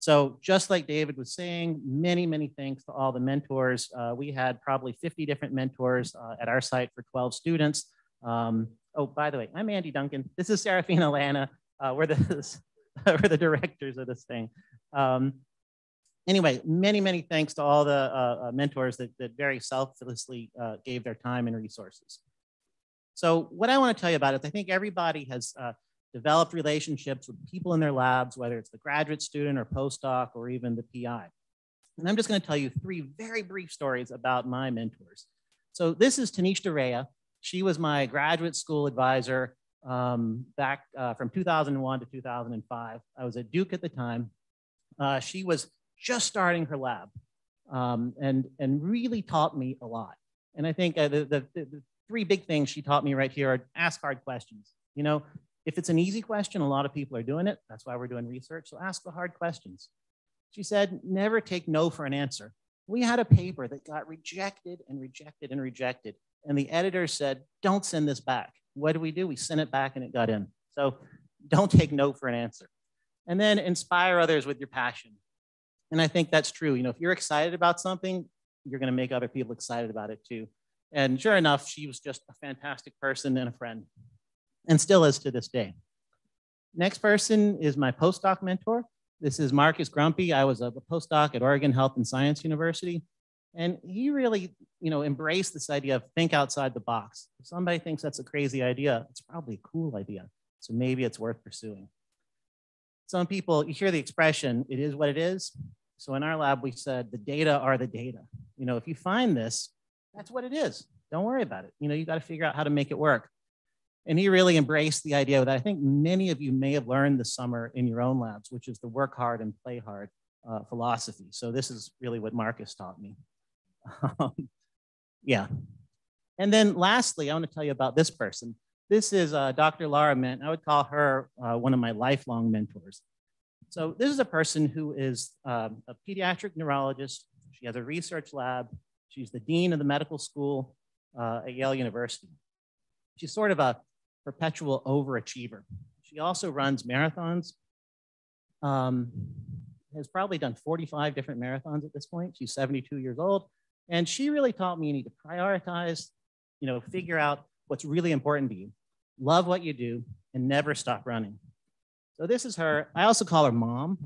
So just like David was saying, many, many thanks to all the mentors. Uh, we had probably 50 different mentors uh, at our site for 12 students. Um, oh, by the way, I'm Andy Duncan. This is Serafina Lana. Uh, we're the <laughs> <laughs> for the directors of this thing. Um, anyway, many, many thanks to all the uh, uh, mentors that, that very selflessly uh, gave their time and resources. So what I want to tell you about is I think everybody has uh, developed relationships with people in their labs, whether it's the graduate student or postdoc or even the PI. And I'm just going to tell you three very brief stories about my mentors. So this is Tannishtha Reya. She was my graduate school advisor um, back uh, from 2001 to 2005. I was at Duke at the time. Uh, she was just starting her lab um, and, and really taught me a lot. And I think uh, the, the, the, three big things she taught me right here are ask hard questions. You know, if it's an easy question, a lot of people are doing it. That's why we're doing research. So ask the hard questions. She said, never take no for an answer. We had a paper that got rejected and rejected and rejected. And the editor said, don't send this back what do we do? We sent it back and it got in. So don't take no for an answer. And then inspire others with your passion. And I think that's true. You know, if you're excited about something, you're going to make other people excited about it too. And sure enough, she was just a fantastic person and a friend, and still is to this day. Next person is my postdoc mentor. This is Markus Grompe. I was a postdoc at Oregon Health and Science University. And he really, you know, embraced this idea of think outside the box. If somebody thinks that's a crazy idea, it's probably a cool idea. So maybe it's worth pursuing. Some people, you hear the expression, it is what it is. So in our lab, we said the data are the data. You know, if you find this, that's what it is. Don't worry about it. You know, you got to figure out how to make it work. And he really embraced the idea that I think many of you may have learned this summer in your own labs, which is the work hard and play hard uh, philosophy. So this is really what Markus taught me. <laughs> Um, yeah. And then lastly, I want to tell you about this person. This is uh, Dr. Laura Ment. I would call her uh, one of my lifelong mentors. So this is a person who is um, a pediatric neurologist. She has a research lab. She's the dean of the medical school uh, at Yale University. She's sort of a perpetual overachiever. She also runs marathons. Um, has probably done 45 different marathons at this point. She's 72 years old. And she really taught me you need to prioritize, you know, figure out what's really important to you. Love what you do and never stop running. So this is her. I also call her mom.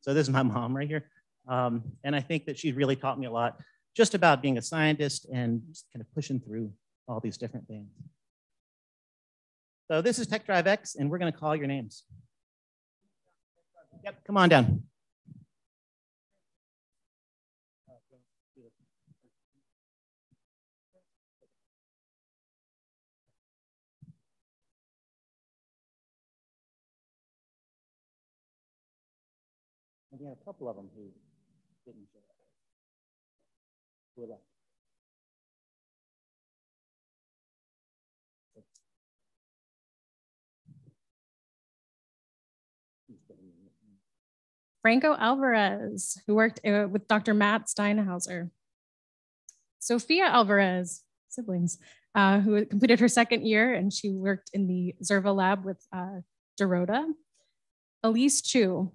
So this is my <laughs> mom right here. Um, and I think that she's really taught me a lot just about being a scientist and kind of pushing through all these different things. So this is Tech Drive X, and we're going to call your names. Yep, come on down. We had a couple of them who didn't show up. Who were left? Franco Alvarez, who worked uh, with Dr. Matt Steinhauser. Sophia Alvarez, siblings, uh, who completed her second year and she worked in the Zerva lab with uh, Dorota. Elise Chu,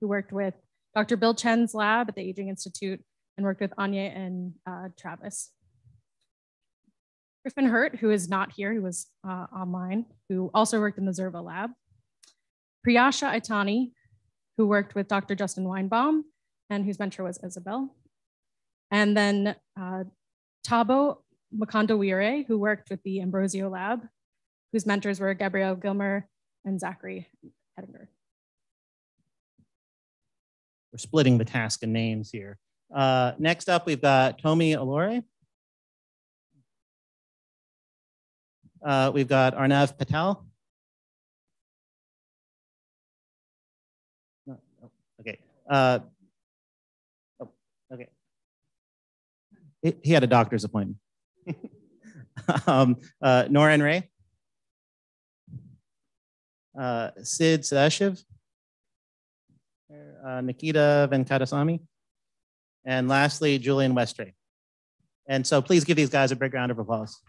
who worked with Dr. Bill Chen's lab at the Aging Institute and worked with Anya and uh, Travis. Griffin Hurt, who is not here, who was uh, online, who also worked in the Zerva lab. Priyasha Itani, who worked with Dr. Justin Weinbaum and whose mentor was Isabel. And then uh, Tabo Makandawire, who worked with the Ambrosio lab, whose mentors were Gabrielle Gilmer and Zachary Hettinger. We're splitting the task in names here. Uh, next up, we've got Tomi Alore. Uh, we've got Arnav Patel. Okay. Uh, oh, okay. He, he, had a doctor's appointment. <laughs> um, uh, Noran Ray. Uh, Sid Sadashiv. Uh, Nikita Venkatasamy. And lastly, Julian Westray. And so please give these guys a big round of applause.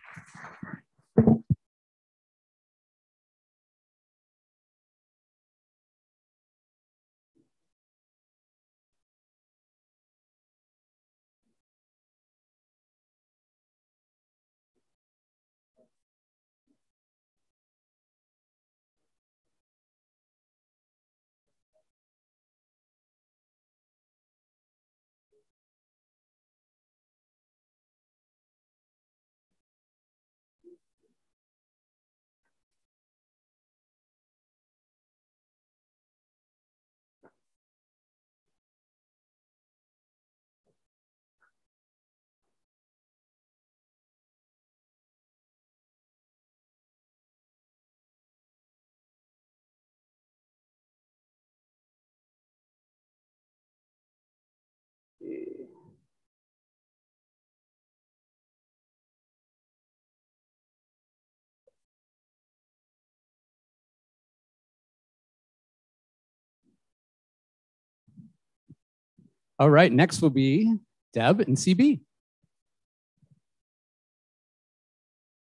All right, next will be Deb and CB.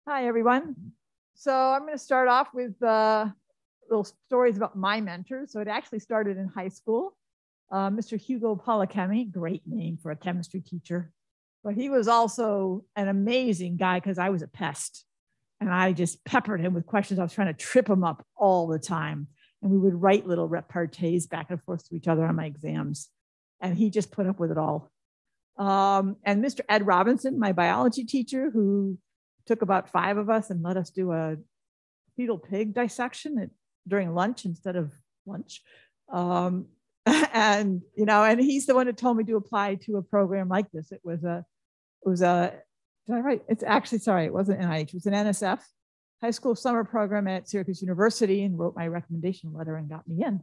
Hi, everyone. So I'm going to start off with uh, little stories about my mentors. So it actually started in high school. uh, Mr. Hugo Polachemi, great name for a chemistry teacher, but he was also an amazing guy because I was a pest. And I just peppered him with questions. I was trying to trip him up all the time. And we would write little repartees back and forth to each other on my exams. And he just put up with it all. Um, and Mr. Ed Robinson, my biology teacher, who took about five of us and let us do a fetal pig dissection at, during lunch instead of lunch. Um, <laughs> and you know, and he's the one who told me to apply to a program like this. It was a, it was a, did I write? It's actually sorry, it wasn't NIH. It was an NSF high school summer program at Syracuse University, and wrote my recommendation letter and got me in.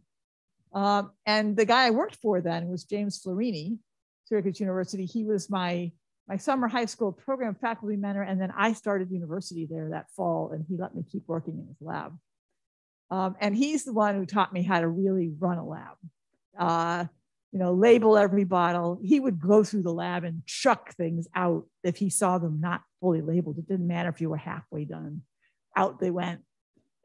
Um, and the guy I worked for then was James Florini, Syracuse University. He was my my summer high school program faculty mentor, and then I started university there that fall, and he let me keep working in his lab. Um, and he's the one who taught me how to really run a lab. Uh, you know, label every bottle. He would go through the lab and chuck things out if he saw them not fully labeled. It didn't matter if you were halfway done. Out they went.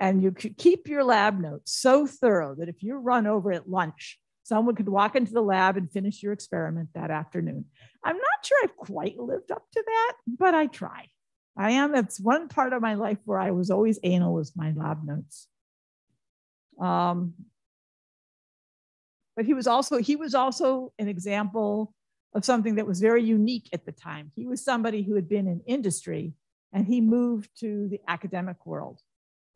And you could keep your lab notes so thorough that if you run over at lunch, someone could walk into the lab and finish your experiment that afternoon. I'm not sure I've quite lived up to that, but I try. I am. That's one part of my life where I was always anal with my lab notes. Um, but he was also he was also an example of something that was very unique at the time. He was somebody who had been in industry and he moved to the academic world.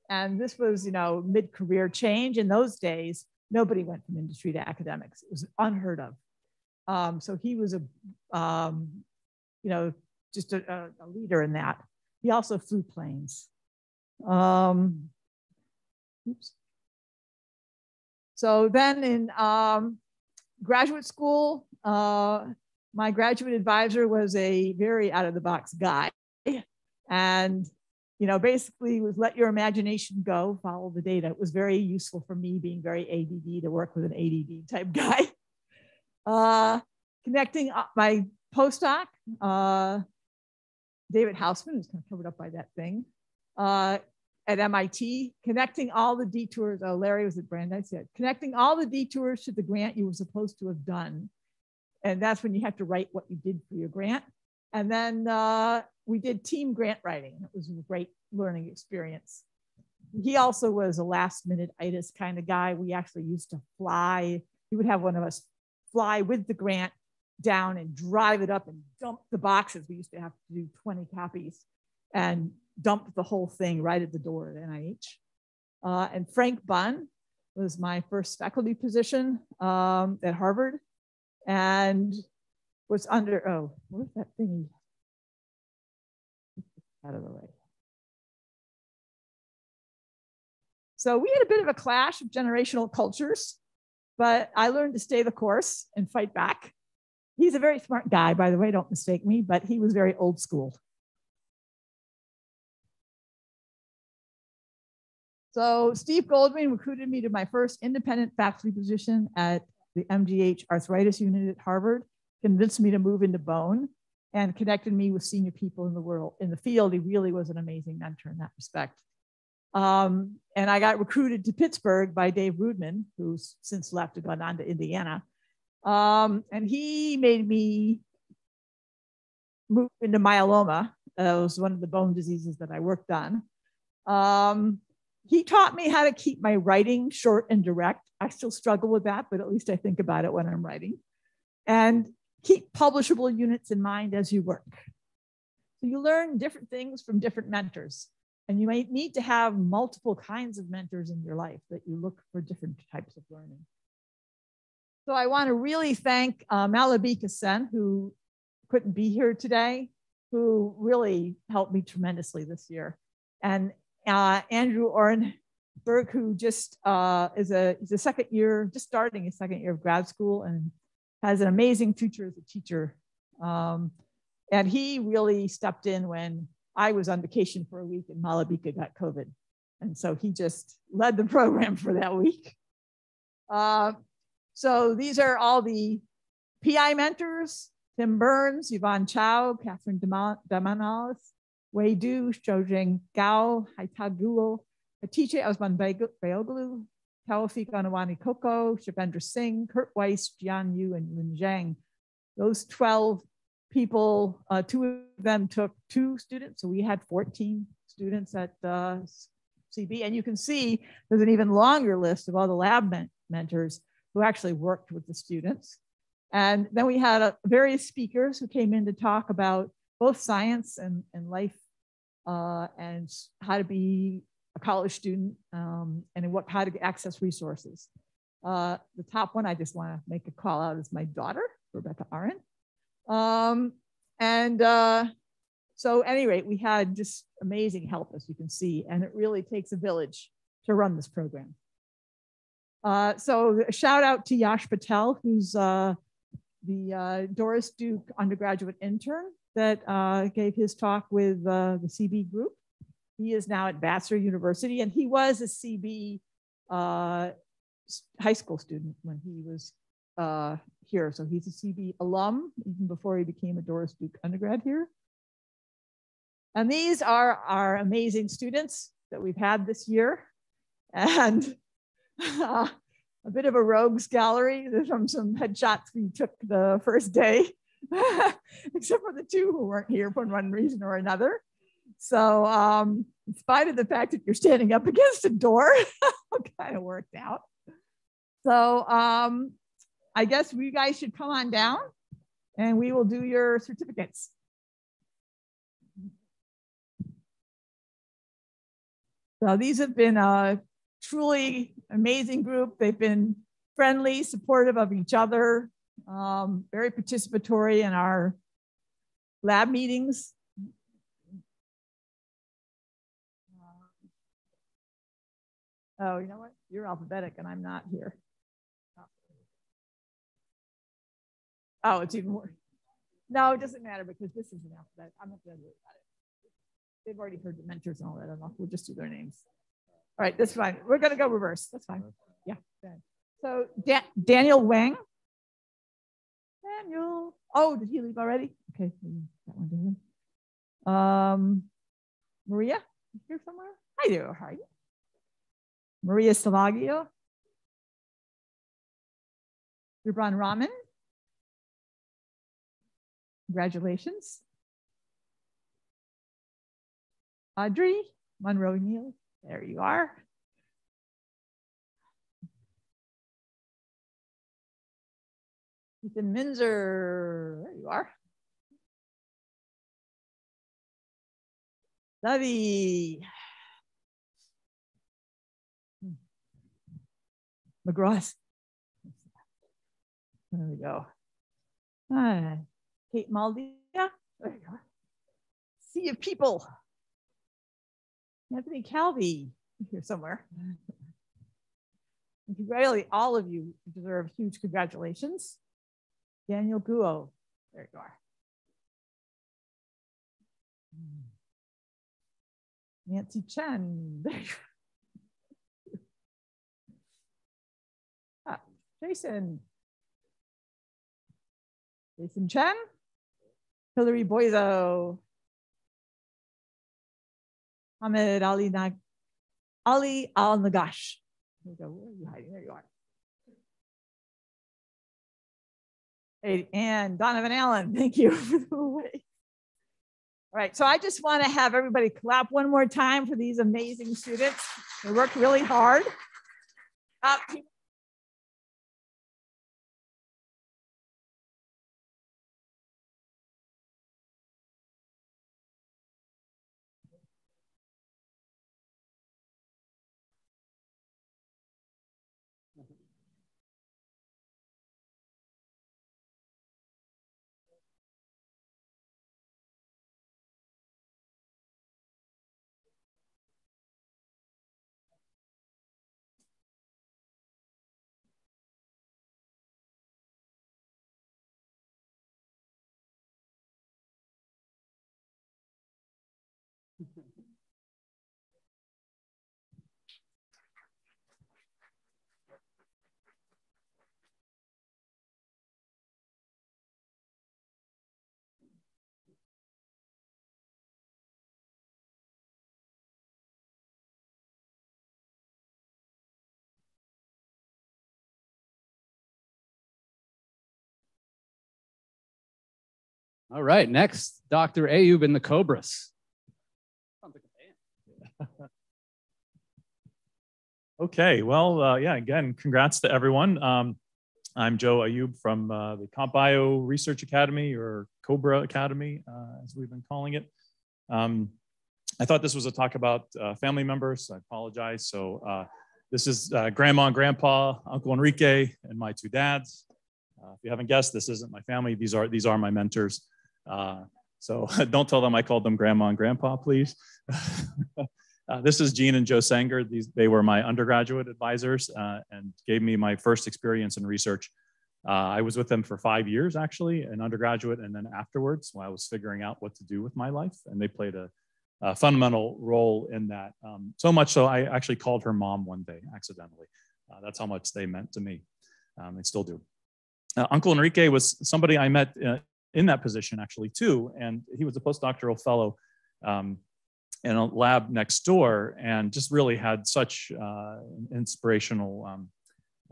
And this was, you know, mid-career change. In those days, nobody went from industry to academics. It was unheard of. Um, so he was a, um, you know, just a, a, leader in that. He also flew planes. Um, oops. So then in um, graduate school, uh, my graduate advisor was a very out of the box guy. And, you know, basically was let your imagination go, follow the data. It was very useful for me being very ADD to work with an ADD type guy. <laughs> Uh, connecting my postdoc, uh, David Housman, who's kind of covered up by that thing, uh, at MIT, connecting all the detours. Oh, Larry was at Brandeis. Said connecting all the detours to the grant you were supposed to have done, and that's when you have to write what you did for your grant. And then uh, we did team grant writing. It was a great learning experience. He also was a last minute itis kind of guy. We actually used to fly. He would have one of us fly with the grant down and drive it up and dump the boxes. We used to have to do 20 copies and dumped the whole thing right at the door at NIH. Uh, and Frank Bunn was my first faculty position um, at Harvard and was under, oh, where's that thingy? Out of the way. So we had a bit of a clash of generational cultures, but I learned to stay the course and fight back. He's a very smart guy, by the way, don't mistake me, but he was very old school. So Steve Goldring recruited me to my first independent faculty position at the MGH arthritis unit at Harvard, convinced me to move into bone and connected me with senior people in the world, in the field. He really was an amazing mentor in that respect. Um, and I got recruited to Pittsburgh by Dave Roodman, who's since left and gone on to Indiana. Um, and he made me move into myeloma. It was one of the bone diseases that I worked on. Um, he taught me how to keep my writing short and direct. I still struggle with that, but at least I think about it when I'm writing. And keep publishable units in mind as you work. So you learn different things from different mentors. And you might need to have multiple kinds of mentors in your life that you look for different types of learning. So I want to really thank uh, Malabika Sen, who couldn't be here today, who really helped me tremendously this year. And uh, Andrew Orenberg, who just uh, is a is a second year, just starting his second year of grad school, and has an amazing future as a teacher. Um, and he really stepped in when I was on vacation for a week and Malabika got COVID. And so he just led the <laughs> program for that week. Uh, so these are all the PI mentors, Tim Burns, Yvonne Chao, Catherine Damanos, Wei Du, Shou-Jiang Gao, Haitao Guo, Hatice Osmanbeyoglu, Taufik Anawani Koko, Shivendra Singh, Kurt Weiss, Jian Yu, and Lin Zhang. Those 12 people, uh, two of them took two students. So we had 14 students at uh, CB. And you can see there's an even longer list of all the lab men mentors who actually worked with the students. And then we had uh, various speakers who came in to talk about both science and, and life uh, and how to be a college student um, and what how to access resources. Uh, the top one I just want to make a call out is my daughter, Rebecca Aron. Um, and uh, so, at any rate, we had just amazing help, as you can see, and it really takes a village to run this program. Uh, so, a shout out to Yash Patel, who's uh, the uh, Doris Duke undergraduate intern that uh, gave his talk with the CB group. He is now at Vassar University, and he was a CB uh, high school student when he was uh, here. So he's a CB alum even before he became a Doris Duke undergrad here. And these are our amazing students that we've had this year. And <laughs> uh, a bit of a rogues gallery from some headshots we took the first day, <laughs> except for the two who weren't here for one reason or another. So um, in spite of the fact that you're standing up <laughs> against a door, <laughs> kind of worked out. So um, I guess you guys should come on down and we will do your certificates. So these have been a truly amazing group. They've been friendly, supportive of each other, um, very participatory in our lab meetings. Oh, you know what? You're alphabetic and I'm not here. Oh, it's even worse. No, it doesn't matter because this is an alphabet. I'm not going to worry about it. They've already heard the mentors and all that. Enough. We'll just do their names. All right, that's fine. We're going to go reverse. That's fine. Yeah. So da Daniel Wang. Daniel. Oh, did he leave already? Okay, that one to. Um, Maria, here somewhere? Hi there. How are you? Maria Salagio. Gibran Rahman. Congratulations. Audrey Monroe Neal, there you are. Ethan Minzer, there you are. Lovey. McGross. There we go. Hi. Kate Maldia. There you go. Sea of people. Anthony Calvi here somewhere. Really, all of you deserve huge congratulations. Daniel Guo, there you are. Nancy Chen, there you Jason. Jason Chen. Hillary Boizo. Ahmed Ali Nag Ali Al Nagash. There you go. Where are you hiding? There you are. Hey, and Donovan Allen, <laughs> thank you for the way. All right, so I just want to have everybody clap one more time for these amazing students. They worked really hard. Uh, All right, next, Dr. Ayoob and the Cobras. <laughs> Okay, well, uh, yeah, again, congrats to everyone. Um, I'm Joe Ayoob from uh, the Comp Bio Research Academy or Cobra Academy, uh, as we've been calling it. Um, I thought this was a talk about uh, family members. I apologize. So uh, this is uh, Grandma and Grandpa, Uncle Enrique, and my two dads. if you haven't guessed, this isn't my family. These are these are my mentors. So <laughs> don't tell them I called them Grandma and Grandpa, please. <laughs> Uh, this is Gene and Joe Sanger. These, they were my undergraduate advisors uh, and gave me my first experience in research. Uh, I was with them for five years, actually, an undergraduate, and then afterwards, while I was figuring out what to do with my life. And they played a, a fundamental role in that. Um, so much so, I actually called her mom one day accidentally. Uh, that's how much they meant to me. Um, they still do. Uh, Uncle Enrique was somebody I met uh, in that position, actually, too. And he was a postdoctoral fellow. Um, in a lab next door and just really had such uh, inspirational um,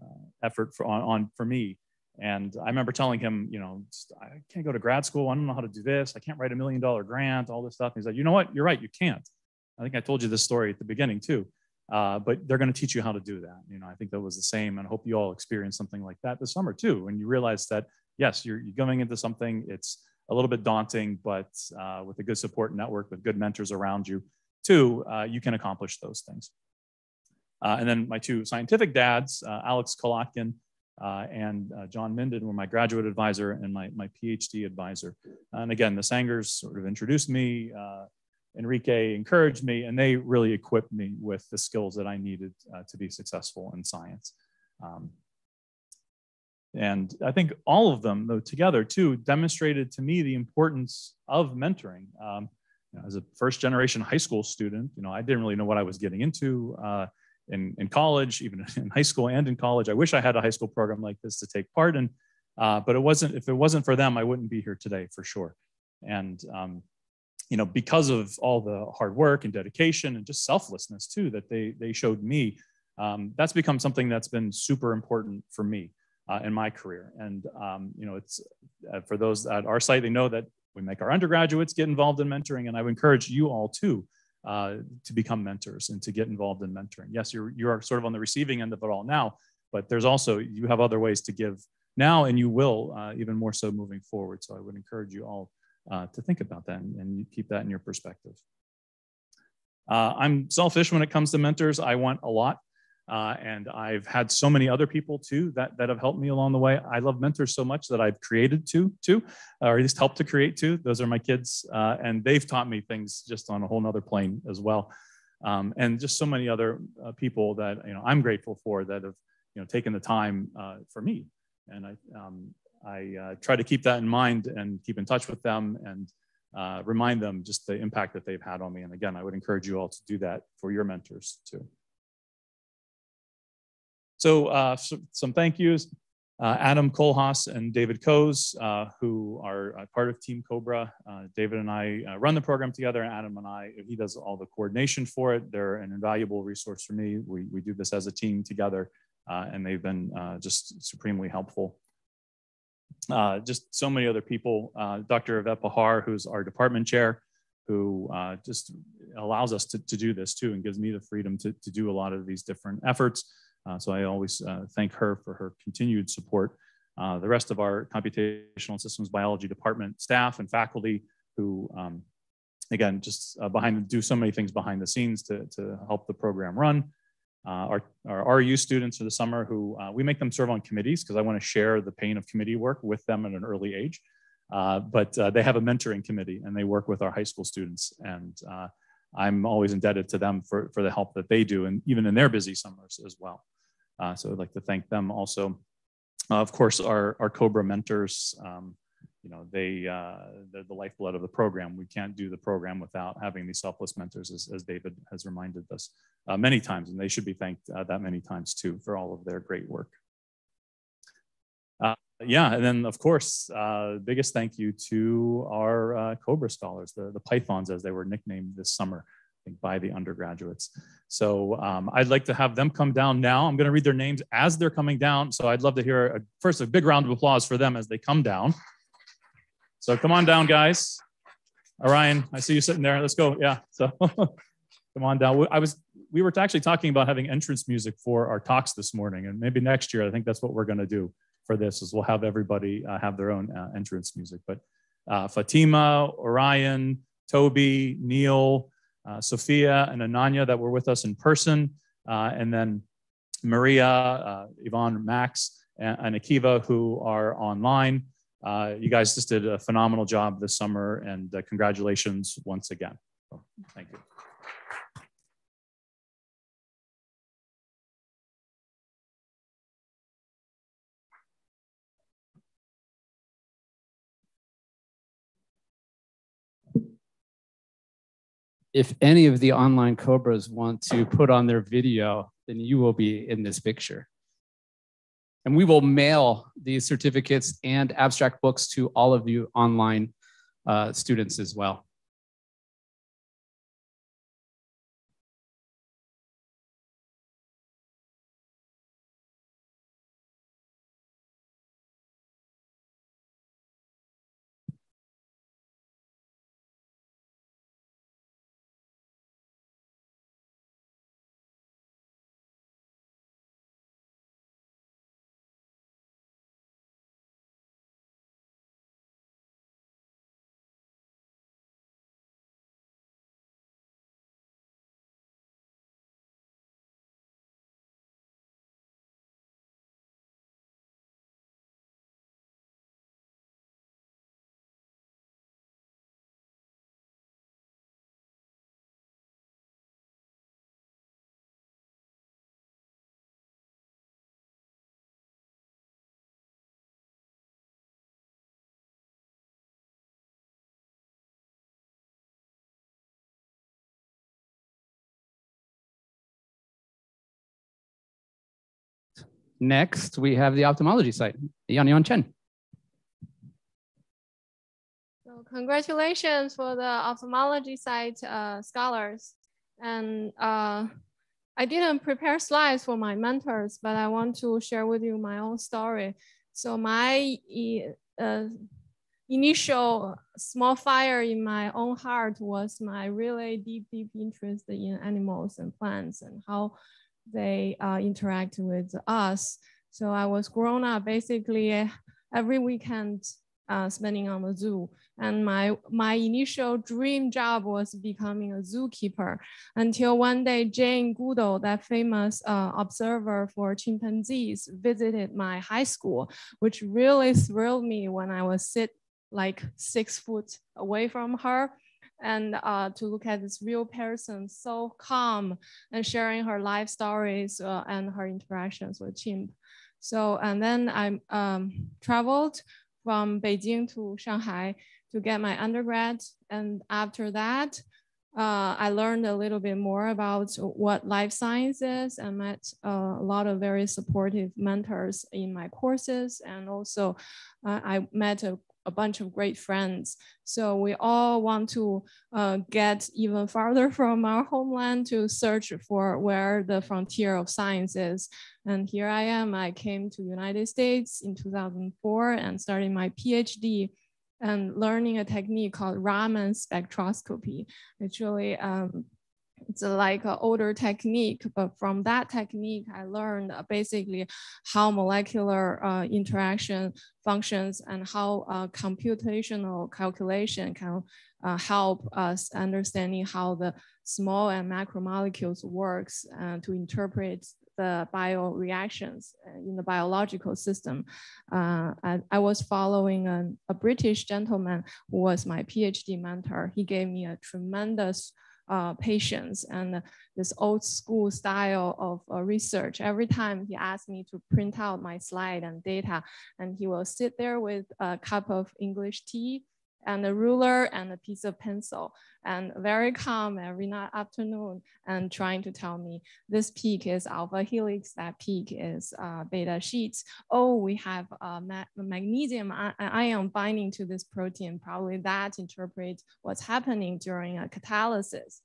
uh, effort for, on, on, for me. And I remember telling him, you know, I can't go to grad school. I don't know how to do this. I can't write a million dollar grant, all this stuff. And he said, you know what? You're right. You can't. I think I told you this story at the beginning too. Uh, but they're going to teach you how to do that. You know, I think that was the same. And I hope you all experience something like that this summer too. And you realize that, yes, you're, you're going into something, it's a little bit daunting, but uh, with a good support network, with good mentors around you, too, uh, you can accomplish those things. Uh, and then my two scientific dads, uh, Alex Kolotkin uh, and uh, John Minden, were my graduate advisor and my, my PhD advisor. And again, the Sangers sort of introduced me. Enrique encouraged me, and they really equipped me with the skills that I needed to be successful in science. Um, and I think all of them, though, together too, demonstrated to me the importance of mentoring. Um, you know, as a first generation high school student, you know, I didn't really know what I was getting into uh, in, in college, even <laughs> in high school and in college. I wish I had a high school program like this to take part in, uh, but it wasn't, if it wasn't for them, I wouldn't be here today for sure. And, um, you know, because of all the hard work and dedication and just selflessness too, that they, they showed me, um, that's become something that's been super important for me uh, in my career. And um, you know, it's uh, for those at our site, they know that we make our undergraduates get involved in mentoring, and I would encourage you all too uh, to become mentors and to get involved in mentoring. Yes, you're you're sort of on the receiving end of it all now, but there's also you have other ways to give now, and you will uh, even more so moving forward. So I would encourage you all uh, to think about that and, and keep that in your perspective. Uh, I'm selfish when it comes to mentors. I want a lot. Uh, and I've had so many other people too that, that have helped me along the way. I love mentors so much that I've created two, too, or at least helped to create two. Those are my kids. Uh, and they've taught me things just on a whole nother plane as well. Um, and just so many other uh, people that, you know, I'm grateful for that have, you know, taken the time uh, for me. And I, um, I uh, try to keep that in mind and keep in touch with them and uh, remind them just the impact that they've had on me. And again, I would encourage you all to do that for your mentors too. So, uh, so some thank yous. Uh, Adam Kohlhaas and David Koes, uh, who are part of Team Cobra. Uh, David and I uh, run the program together, and Adam and I, he does all the coordination for it. They're an invaluable resource for me. We, we do this as a team together, uh, and they've been just supremely helpful. just so many other people. Dr. Ivet Bahar, who's our department chair, who just allows us to, to do this too and gives me the freedom to, to do a lot of these different efforts. Uh, so I always uh, thank her for her continued support. Uh, the rest of our computational systems biology department staff and faculty who, um, again, just uh, behind do so many things behind the scenes to, to help the program run. Uh, our, our REU students for the summer who uh, we make them serve on committees because I want to share the pain of committee work with them at an early age. but they have a mentoring committee and they work with our high school students and I'm always indebted to them for, for the help that they do and even in their busy summers as well. Uh, so I'd like to thank them also. Uh, of course, our, our COBRA mentors, um, you know, they, uh, they're the lifeblood of the program. We can't do the program without having these selfless mentors, as, as David has reminded us uh, many times, and they should be thanked uh, that many times too for all of their great work. Uh, yeah, and then of course, biggest thank you to our COBRA scholars, the, the Pythons as they were nicknamed this summer think, by the undergraduates. So um, I'd like to have them come down now. I'm going to read their names as they're coming down. So I'd love to hear a, first a big round of applause for them as they come down. So come on down, guys. Orion, I see you sitting there. Let's go. Yeah. So <laughs> come on down. I was we were actually talking about having entrance music for our talks this morning, and maybe next year I think that's what we're going to do for this is we'll have everybody uh, have their own uh, entrance music. But uh, Fatima, Orion, Toby, Neil, Sophia, and Ananya that were with us in person, uh, and then Maria, uh, Yvonne, Max, and, and, Akiva who are online. you guys just did a phenomenal job this summer, and congratulations once again. So, thank you. If any of the online Cobras want to put on their video, then you will be in this picture. And we will mail these certificates and abstract books to all of you online uh, students as well. Next, we have the ophthalmology site, Yan Yan Chen. So congratulations for the ophthalmology site uh, scholars. And uh, I didn't prepare slides for my mentors, but I want to share with you my own story. So my uh, initial small fire in my own heart was my really deep, deep interest in animals and plants and how they uh, interact with us. So I was grown up basically every weekend uh, spending on the zoo. And my, my initial dream job was becoming a zookeeper until one day Jane Goodall, that famous uh, observer for chimpanzees, visited my high school, which really thrilled me when I was sit like six foot away from her and uh, to look at this real person, so calm and sharing her life stories uh, and her interactions with chimp. So, and then I um, traveled from Beijing to Shanghai to get my undergrad. And after that, uh, I learned a little bit more about what life science is and met uh, a lot of very supportive mentors in my courses. And also uh, I met a a bunch of great friends. So we all want to uh, get even farther <laughs> from our homeland to search for where the frontier of science is. And here I am, I came to United States in 2004 and started my PhD and learning a technique called Raman spectroscopy. Actually, um, it's like an older technique, but from that technique, I learned basically how molecular uh, interaction functions and how uh, computational calculation can uh, help us understanding how the small and macromolecules works uh, to interpret the bioreactions uh, in the biological system. Uh, I, I, was following an, a British gentleman who was my PhD mentor. He gave me a tremendous uh, patience and this old school style of uh, research. Every time he asked me to print out my slide and data, and he will sit there with a cup of English tea and a ruler and a piece of pencil and very calm every night afternoon and trying to tell me this peak is alpha helix, that peak is uh, beta sheets. Oh, we have uh, ma magnesium ion binding to this protein. Probably that interprets what's happening during a catalysis.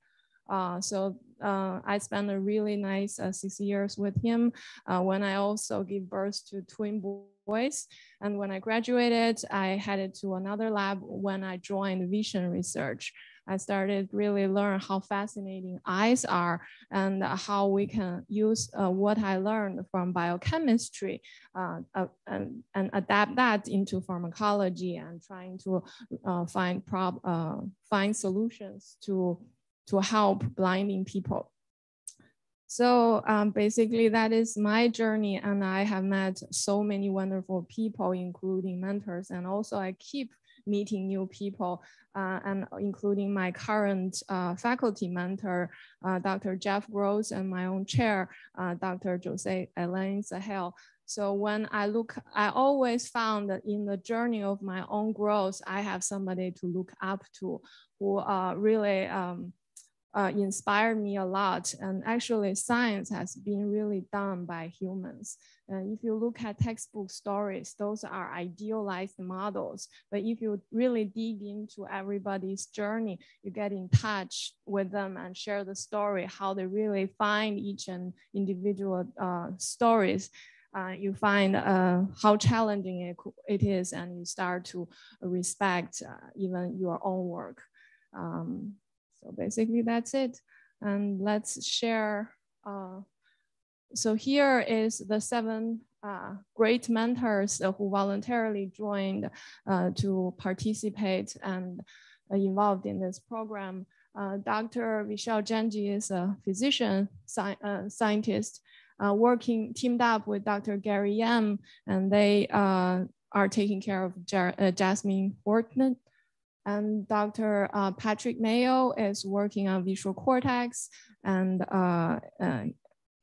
Uh, so uh, I spent a really nice uh, six years with him uh, when I also gave birth to twin voice. And when I graduated, I headed to another lab when I joined vision research. I started really learn how fascinating eyes are and how we can use uh, what I learned from biochemistry uh, uh, and, and adapt that into pharmacology and trying to uh, find prob uh, find solutions to to help blinding people. So um, basically that is my journey and I have met so many wonderful people, including mentors. And also I keep meeting new people uh, and including my current uh, faculty mentor, uh, Dr. Jeff Gross and my own chair, uh, Dr. Jose Alain Sahel. So when I look, I always found that in the journey of my own growth, I have somebody to look up to who uh, really um, uh, inspired me a lot. And actually science has been really done by humans. And if you look at textbook stories, those are idealized models. But if you really dig into everybody's journey, you get in touch with them and share the story, how they really find each and individual uh, stories. Uh, you find uh, how challenging it, it is and you start to respect uh, even your own work. Um, so basically that's it. And let's share. Uh, so here is the seven uh, great mentors who voluntarily joined uh, to participate and involved in this program. Uh, Dr. Vishal Jhanji is a physician sci uh, scientist working teamed up with Dr. Gary Yam, and they are taking care of Jar Jasmine Horton, and Dr. Uh, Patrick Mayo is working on visual cortex. And uh, uh,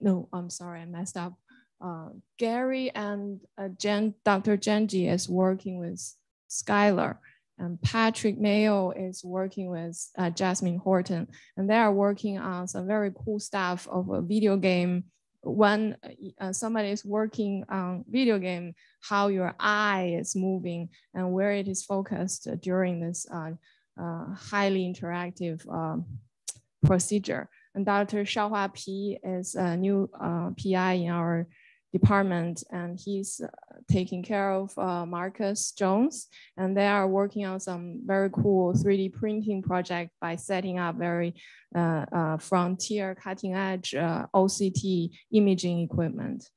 no, I'm sorry, I messed up. Uh, Gary and uh, Jen, Dr. Jhanji is working with Skylar. And Patrick Mayo is working with uh, Jasmine Horton. And they are working on some very cool stuff of a video game when uh, somebody is working on video game, how your eye is moving and where it is focused during this uh, uh, highly interactive um, procedure. And Dr. Xiaohua Pi is a new uh, PI in our department and he's uh, taking care of uh, Marcus Jones and they are working on some very cool 3D printing project by setting up very uh, frontier cutting edge OCT imaging equipment.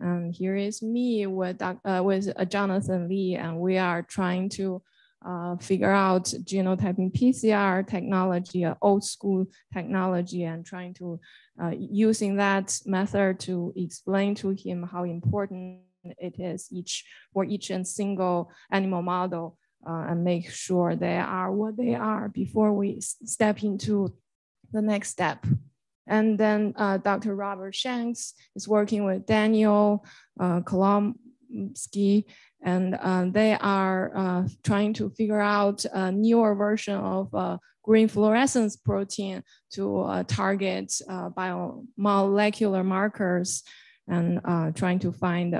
And here is me with, with Jonathan Lee and we are trying to uh, figure out genotyping PCR technology, uh, old school technology, and trying to uh, using that method to explain to him how important it is each for each and single animal model uh, and make sure they are what they are before we step into the next step. And then uh, Dr. Robert Shanks is working with Daniel Kolomsky and uh, they are uh, trying to figure out a newer version of uh, green fluorescence protein to uh, target uh, biomolecular markers and uh, trying to find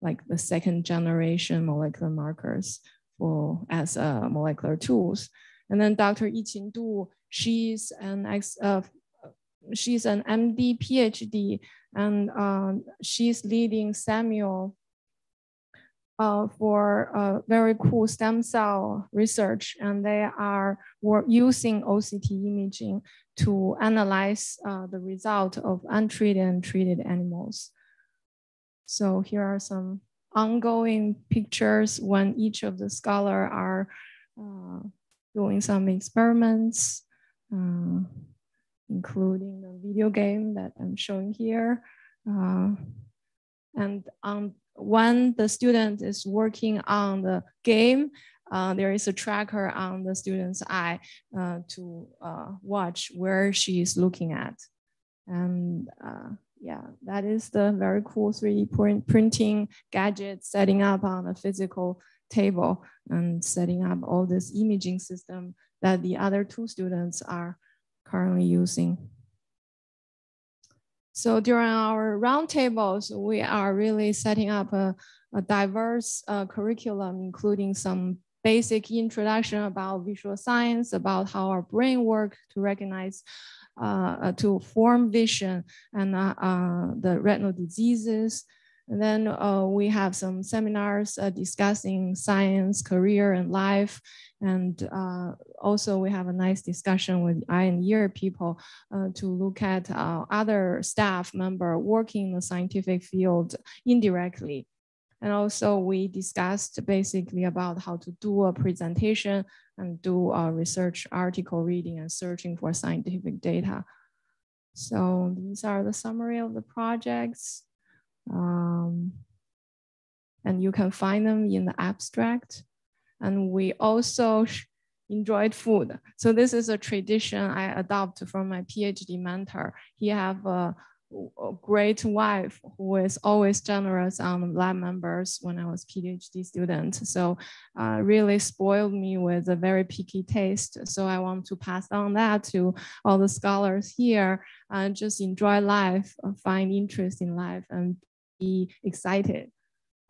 like the second generation molecular markers for as molecular tools. And then Dr. Yiqin Du, she's an ex, she's an MD PhD and she's leading Samuel uh, for very cool stem cell research, and they are using OCT imaging to analyze uh, the result of untreated and treated animals. So here are some ongoing pictures when each of the scholar are uh, doing some experiments, uh, including the video game that I'm showing here. And on when the student is working on the game, uh, there is a tracker on the student's eye uh, to uh, watch where she is looking at. And uh, yeah, that is the very cool 3D print printing gadget setting up on a physical table and setting up all this imaging system that the other two students are currently using. So during our roundtables, we are really setting up a, a diverse uh, curriculum, including some basic introduction about visual science, about how our brain works to recognize, uh, uh, to form vision and uh, uh, the retinal diseases, And then uh, we have some seminars uh, discussing science, career, and life. And uh, also we have a nice discussion with eye and ear people uh, to look at uh, other staff member working in the scientific field indirectly. And also we discussed basically about how to do a presentation and do a research article reading and searching for scientific data. So these are the summary of the projects. Um, and you can find them in the abstract. And we also enjoyed food. So this is a tradition I adopt from my PhD mentor. He have a a great wife who is always generous on lab members when I was PhD student. So uh, really spoiled me with a very picky taste. So I want to pass on that to all the scholars here and just enjoy life, find interest in life and be excited.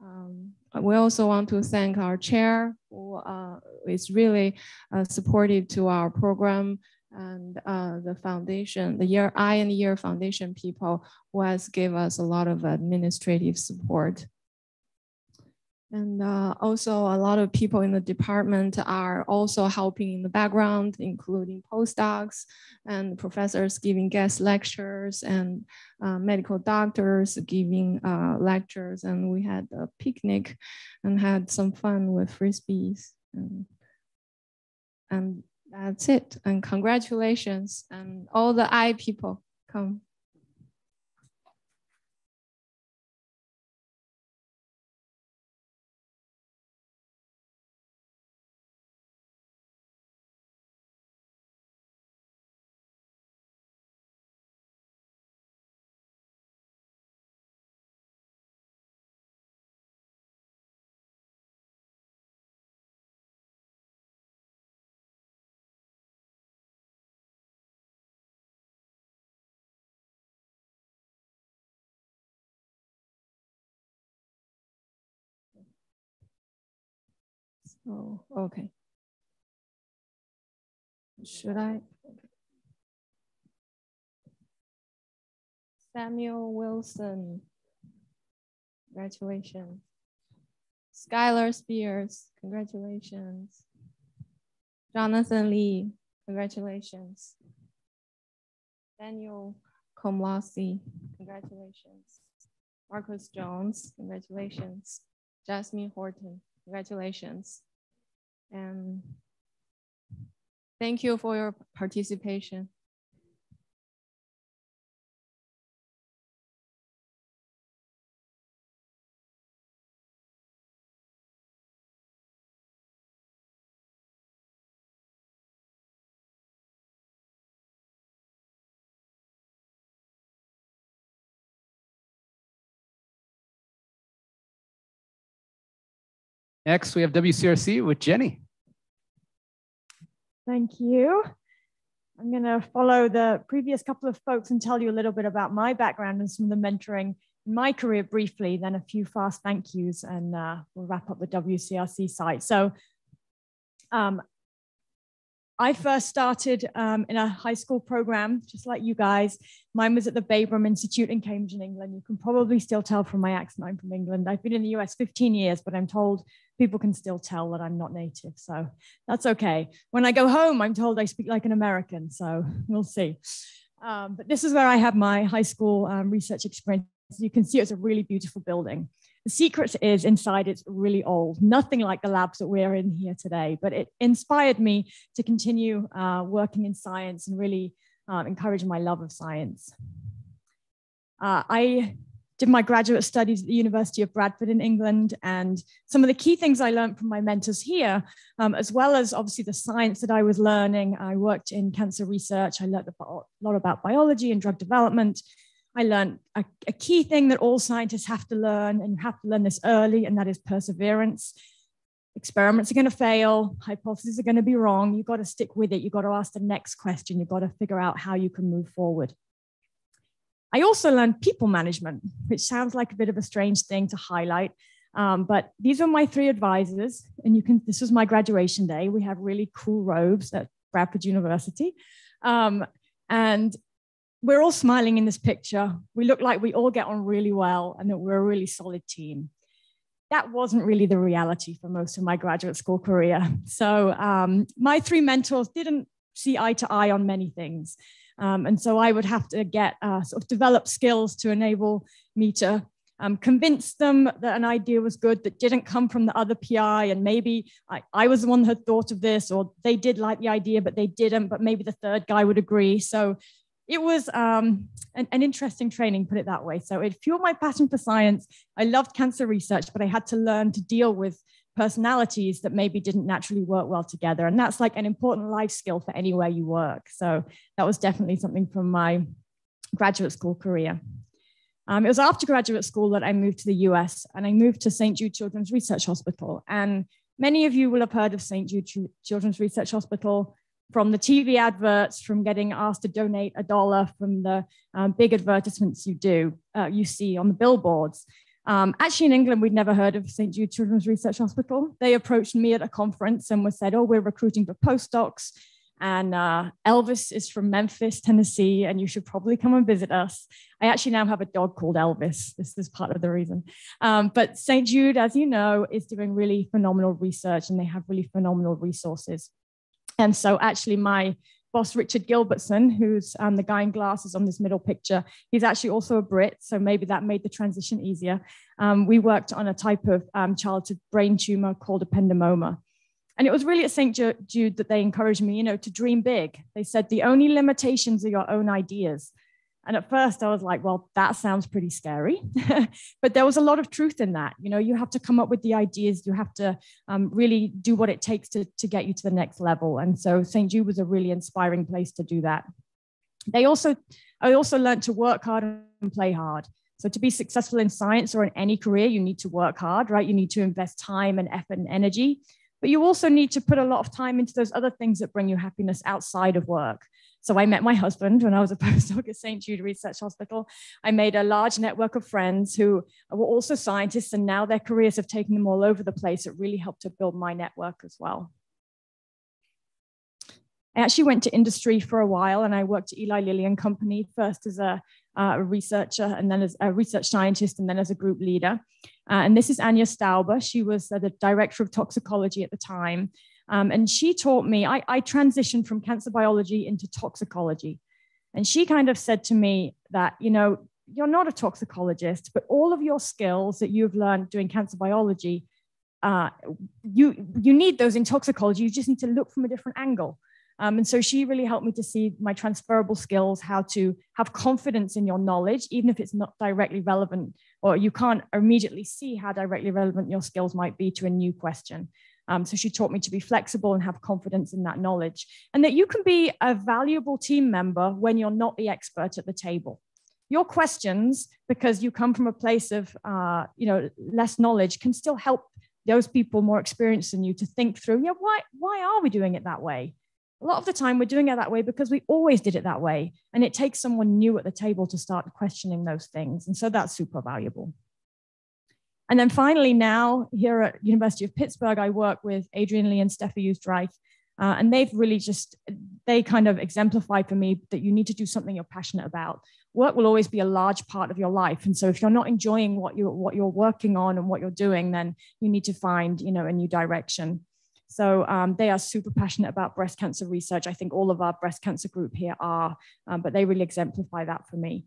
Um, we also want to thank our chair who uh, is really uh, supportive to our program and uh, the foundation, the year Eye and Ear Foundation people who has gave us a lot of administrative support. And uh, also a lot of people in the department are also helping in the background, including postdocs and professors giving guest lectures and uh, medical doctors giving uh, lectures. And we had a picnic and had some fun with frisbees. And, and that's it. And congratulations. And all the eye people come. Oh, okay. Should I? Samuel Wilson. Congratulations. Skylar Spears. Congratulations. Jonathan Lee. Congratulations. Daniel Komlossi. Congratulations. Marcus Jones. Congratulations. Jasmine Horton. Congratulations. And thank you for your participation. Next, we have WCRC with Jenny. Thank you. I'm going to follow the previous couple of folks and tell you a little bit about my background and some of the mentoring in my career briefly, then a few fast thank yous, and uh, we'll wrap up the WCRC site. So um, I first started um, in a high school program, just like you guys. Mine was at the Babraham Institute in Cambridge, in England. You can probably still tell from my accent I'm from England. I've been in the US 15 years, but I'm told people can still tell that I'm not native. So that's okay. When I go home, I'm told I speak like an American. So we'll see. Um, but this is where I had my high school um, research experience. you can see it's a really beautiful building. The secret is inside it's really old, nothing like the labs that we're in here today, but it inspired me to continue uh, working in science and really uh, encourage my love of science. Uh, I did my graduate studies at the University of Bradford in England. And some of the key things I learned from my mentors here, um, as well as obviously the science that I was learning, I worked in cancer research. I learned a lot about biology and drug development. I learned a, a key thing that all scientists have to learn, and you have to learn this early, and that is perseverance. Experiments are going to fail, hypotheses are going to be wrong. You've got to stick with it. You've got to ask the next question. You've got to figure out how you can move forward. I also learned people management, which sounds like a bit of a strange thing to highlight. Um, but these are my three advisors, and you can. This was my graduation day. We have really cool robes at Bradford University, um, and we're all smiling in this picture. We look like we all get on really well and that we're a really solid team. That wasn't really the reality for most of my graduate school career. So um, my three mentors didn't see eye to eye on many things. Um, and so I would have to get uh, sort of develop skills to enable me to um, convince them that an idea was good that didn't come from the other PI. And maybe I, I was the one that had thought of this, or they did like the idea, but they didn't, but maybe the third guy would agree. So it was um, an, an, interesting training, put it that way. So it fueled my passion for science. I loved cancer research, but I had to learn to deal with personalities that maybe didn't naturally work well together. And that's like an important life skill for anywhere you work. So that was definitely something from my graduate school career. Um, it was after graduate school that I moved to the US and I moved to St. Jude Children's Research Hospital. And many of you will have heard of St. Jude Children's Research Hospital from the TV adverts, from getting asked to donate a dollar, from the um, big advertisements you do, uh, you see on the billboards. Um, actually, in England, we'd never heard of St. Jude Children's Research Hospital. They approached me at a conference and was said, "Oh, we're recruiting for postdocs, and uh, Elvis is from Memphis, Tennessee, and you should probably come and visit us." I actually now have a dog called Elvis. This is part of the reason. Um, but St. Jude, as you know, is doing really phenomenal research, and they have really phenomenal resources. And so actually my boss, Richard Gilbertson, who's um, the guy in glasses on this middle picture, he's actually also a Brit. So maybe that made the transition easier. Um, we worked on a type of um, childhood brain tumor called ependymoma. And it was really at St. Jude that they encouraged me, you know, to dream big. They said the only limitations are your own ideas. And at first I was like, well, that sounds pretty scary. <laughs> but there was a lot of truth in that. You know, you have to come up with the ideas, you have to um, really do what it takes to, to get you to the next level. And so St. Jude was a really inspiring place to do that. They also, I also learned to work hard and play hard. So to be successful in science or in any career, you need to work hard, right? You need to invest time and effort and energy. But you also need to put a lot of time into those other things that bring you happiness outside of work. So I met my husband when I was a postdoc at St. Jude Research Hospital. I made a large network of friends who were also scientists, and now their careers have taken them all over the place. It really helped to build my network as well. I actually went to industry for a while and I worked at Eli Lilly and Company, first as a, uh, researcher and then as a research scientist and then as a group leader. Uh, and this is Anya Stauber. She was uh, the director of toxicology at the time. Um, and she taught me, I, I transitioned from cancer biology into toxicology. And she kind of said to me that, you know, you're not a toxicologist, but all of your skills that you've learned doing cancer biology, uh, you, you need those in toxicology. You just need to look from a different angle. Um, and so she really helped me to see my transferable skills, how to have confidence in your knowledge, even if it's not directly relevant, or you can't immediately see how directly relevant your skills might be to a new question. Um, so she taught me to be flexible and have confidence in that knowledge, and that you can be a valuable team member when you're not the expert at the table. Your questions, because you come from a place of uh, you know less knowledge, can still help those people more experienced than you to think through. Yeah, why why are we doing it that way? A lot of the time, we're doing it that way because we always did it that way, and it takes someone new at the table to start questioning those things, and so that's super valuable. And then finally, now here at University of Pittsburgh, I work with Adrian Lee and Steffi Oesterreich. Uh, and they've really just, they kind of exemplify for me that you need to do something you're passionate about. Work will always be a large part of your life. And so if you're not enjoying what you're, what you're working on and what you're doing, then you need to find, you know, a new direction. So um, they are super passionate about breast cancer research. I think all of our breast cancer group here are, um, but they really exemplify that for me.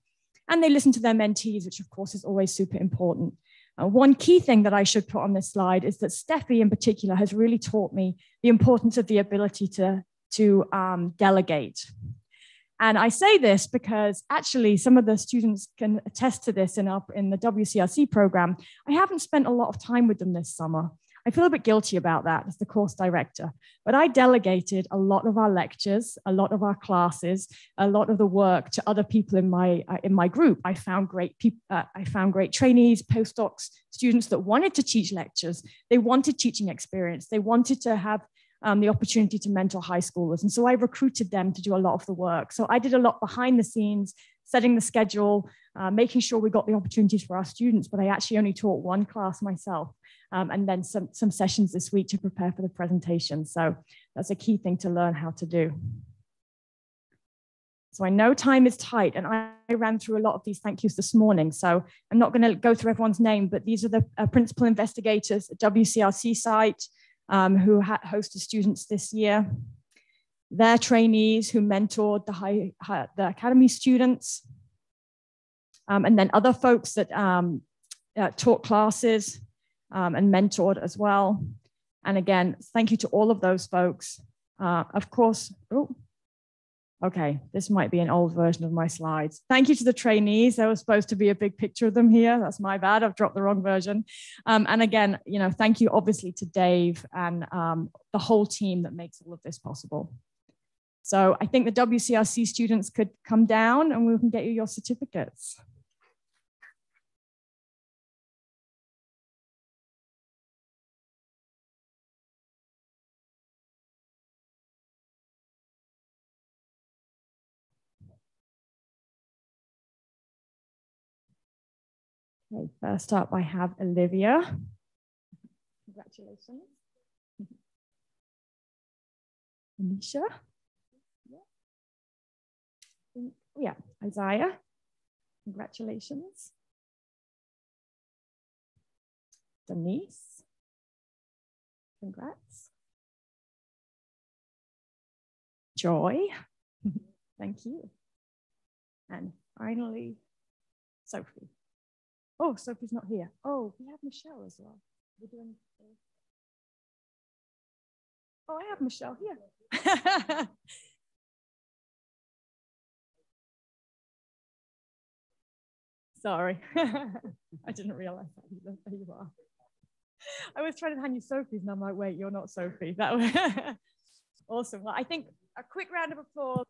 And they listen to their mentees, which of course is always super important. Uh, one key thing that I should put on this slide is that Steffi in particular has really taught me the importance of the ability to, to um, delegate. And I say this because actually some of the students can attest to this in, our, in the WCRC program. I haven't spent a lot of time with them this summer. I feel a bit guilty about that as the course director, but I delegated a lot of our lectures, a lot of our classes, a lot of the work to other people in my uh, in my group. I found great people, uh, I found great trainees, postdocs, students that wanted to teach lectures. They wanted teaching experience. They wanted to have um, the opportunity to mentor high schoolers, and so I recruited them to do a lot of the work. So I did a lot behind the scenes, setting the schedule, uh, making sure we got the opportunities for our students. But I actually only taught one class myself um, and then some, some sessions this week to prepare for the presentation. So that's a key thing to learn how to do. So I know time is tight, and I, ran through a lot of these thank yous this morning. So I'm not going to go through everyone's name, but these are the uh, principal investigators at WCRC site um, who hosted students this year, their trainees who mentored the, high, high the academy students, um, and then other folks that um, uh, taught classes um, and mentored as well. And again, thank you to all of those folks. Uh, of course, oh, Okay, this might be an old version of my slides. Thank you to the trainees. There was supposed to be a big picture of them here. That's my bad. I've dropped the wrong version. Um, and again, you know, thank you obviously to Dave and um, the whole team that makes all of this possible. So I think the WCRC students could come down and we can get you your certificates. Okay, first up, I have Olivia. Congratulations. Mm-hmm. Anisha. Yeah. Yeah, Isaiah. Congratulations. Denise. Congrats. Joy. <laughs> Thank you. And finally, Sophie. Oh, Sophie's not here. Oh, we have Michelle as well. We're doing. Oh, I have Michelle here. <laughs> Sorry, <laughs> I didn't realize that either. There you are. I was trying to hand you Sophie's, and I'm like, wait, you're not Sophie. That was <laughs> awesome. Well, I think a quick round of applause.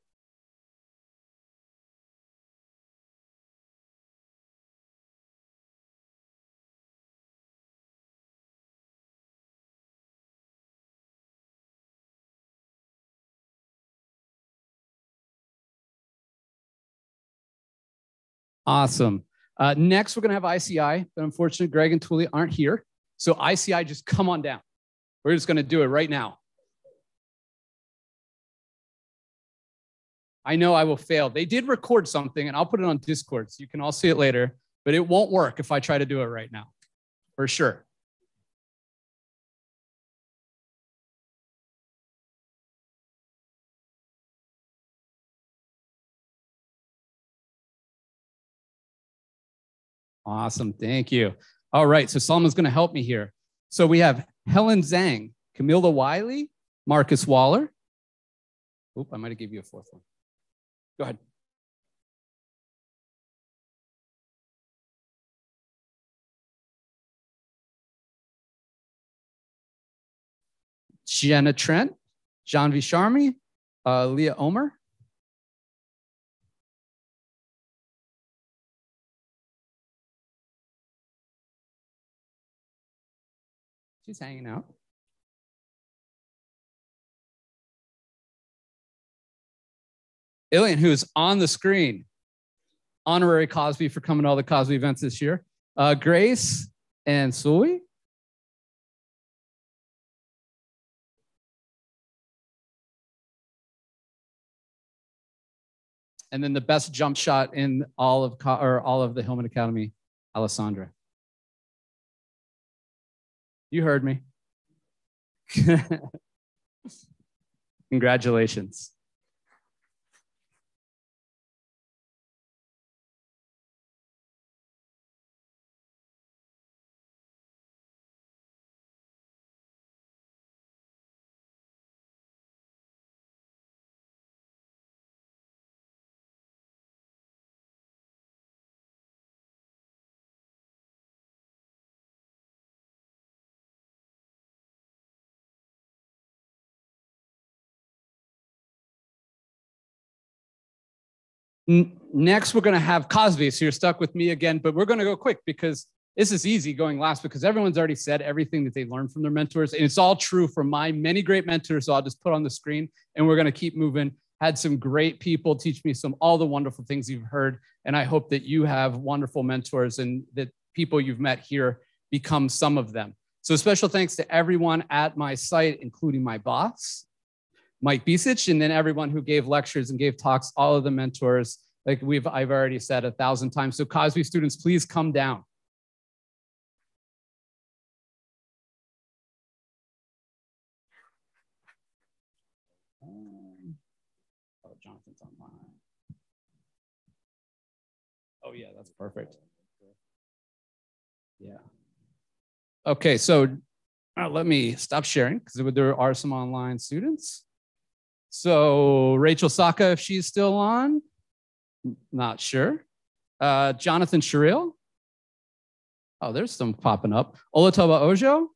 Awesome. Uh, next, we're going to have ICI, but unfortunately, Greg and Tuli aren't here. So ICI, just come on down. We're just going to do it right now. I know I will fail. They did record something, and I'll put it on Discord so you can all see it later, but it won't work if I try to do it right now, for sure. Awesome. Thank you. All right. So Salma's going to help me here. So we have Helen Zhang, Camilla Wiley, Marcus Waller. Oop, I might have gave you a fourth one. Go ahead. Jenna Trent, John V. Sharmy, uh, Leah Omer. She's hanging out. Ilian, who is on the screen, honorary Cosby for coming to all the Cosby events this year. Uh, Grace and Sui. And then the best jump shot in all of or all of the Hillman Academy, Alessandra. You heard me. <laughs> Congratulations. Next, we're going to have CoSBBI. So you're stuck with me again, but we're going to go quick because this is easy going last because everyone's already said everything that they learned from their mentors. And it's all true from my many great mentors. So I'll just put on the screen and we're going to keep moving. Had some great people teach me some all the wonderful things you've heard. And I hope that you have wonderful mentors and that people you've met here become some of them. So special thanks to everyone at my site, including my boss, Mike Bisich, and then everyone who gave lectures and gave talks, all of the mentors, like we've I've already said a thousand times. So CoSBBI students, please come down. Oh, Jonathan's online. Oh yeah, that's perfect. Yeah. Okay, so uh, let me stop sharing because there are some online students. So Rachel Saka, if she's still on, not sure. Uh, Jonathan Sherrill. Oh, there's some popping up. Olatoba Ojo.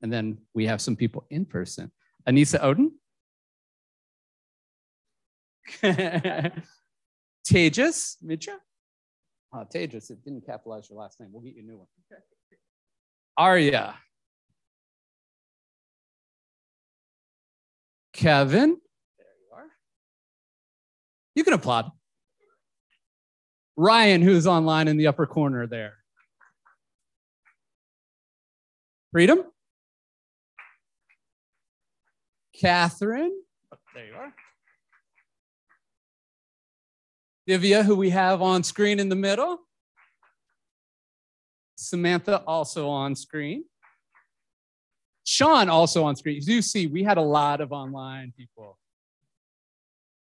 And then we have some people in person. Anissa Odin. <laughs> Tejas Mitra. Oh, Tejas, it didn't capitalize your last name. We'll get you a new one. Arya. Kevin. You. Can applaud. Ryan, who's online in the upper corner there. Freedom. Catherine. Oh, there you are. Divya, who we have on screen in the middle. Samantha, also on screen. Sean, also on screen. You see, we had a lot of online people.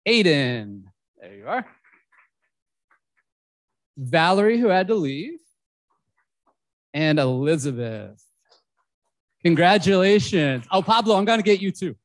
Aiden, there you are. Valerie, who had to leave, and Elizabeth. Congratulations. Oh, Pablo, I'm going to get you too.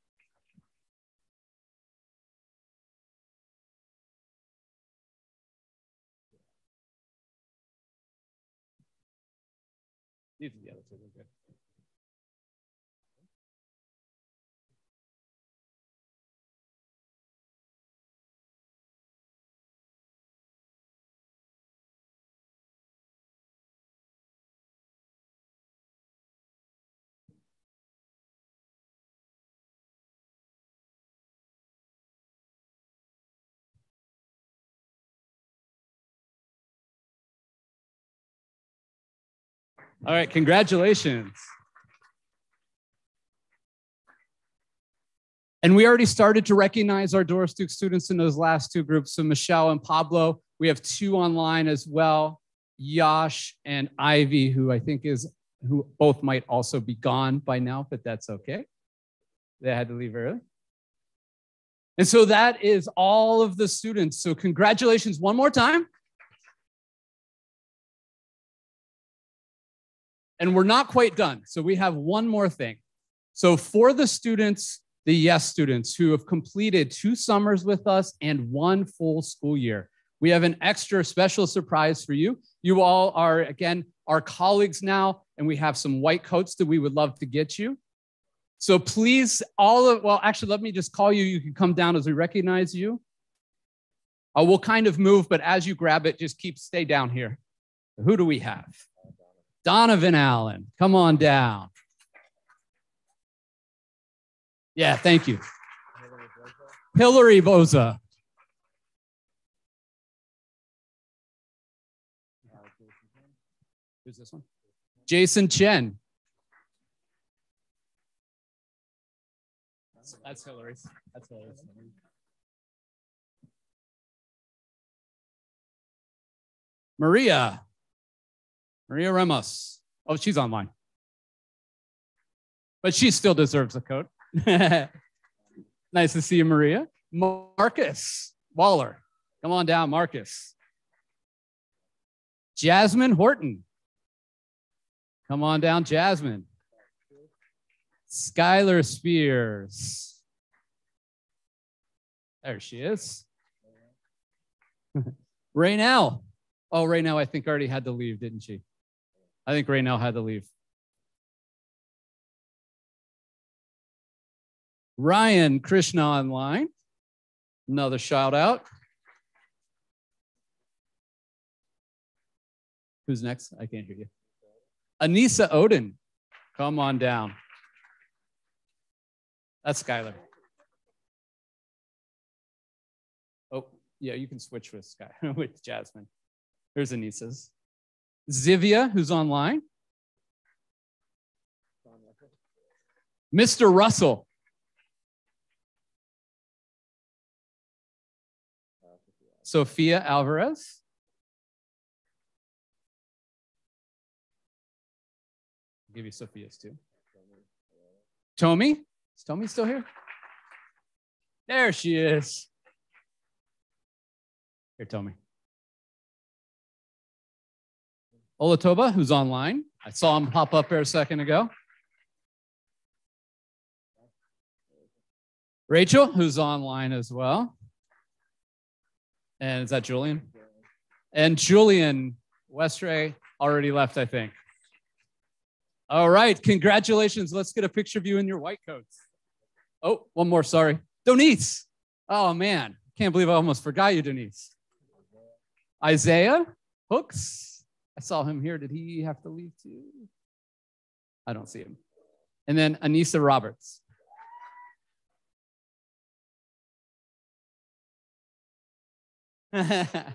All right, congratulations. And we already started to recognize our Doris Duke students in those last two groups. So Michelle and Pablo, we have two online as well. Yash and Ivy, who I think is, who both might also be gone by now, but that's okay. They had to leave early. And so that is all of the students. So congratulations one more time. And we're not quite done. So we have one more thing. So for the students, the yes students who have completed two summers with us and one full school year, we have an extra special surprise for you. You all are, again, our colleagues now, and we have some white coats that we would love to get you. So please, all of, well, actually, let me just call you. You can come down as we recognize you. Uh, we'll kind of move, but as you grab it, just keep, stay down here. Who do we have? Donovan Allen, come on down. Yeah, thank you. Hillary Boza. Who's this one? Jason Chen. That's Hillary's. That's Hillary's. Maria. Maria Ramos. Oh, she's online. But she still deserves a coat. <laughs> nice to see you, Maria. Marcus Waller. Come on down, Marcus. Jasmine Horton. Come on down, Jasmine. Skylar Spears. There she is. <laughs> Raynell. Oh, Raynell, I think already had to leave, didn't she? I think Raynell had to leave. Ryan Krishna online. Another shout out. Who's next? I can't hear you. Anissa Odin. Come on down. That's Skylar. Oh, yeah, you can switch with Sky <laughs> with Jasmine. There's Anissa's. Zivia, who's online. Mr. Russell. Sophia Alvarez. I'll give you Sophia's too. Tommy? Is Tommy still here? There she is. Here, Tommy. Olatoba, who's online. I saw him pop up there a second ago. Rachel, who's online as well. And is that Julian? And Julian Westray already left, I think. All right, congratulations. Let's get a picture of you in your white coats. Oh, one more, sorry. Denise. Oh man, can't believe I almost forgot you, Denise. Isaiah Hooks. I saw him here. Did he have to leave too? I don't see him. And then Anissa Roberts. <laughs>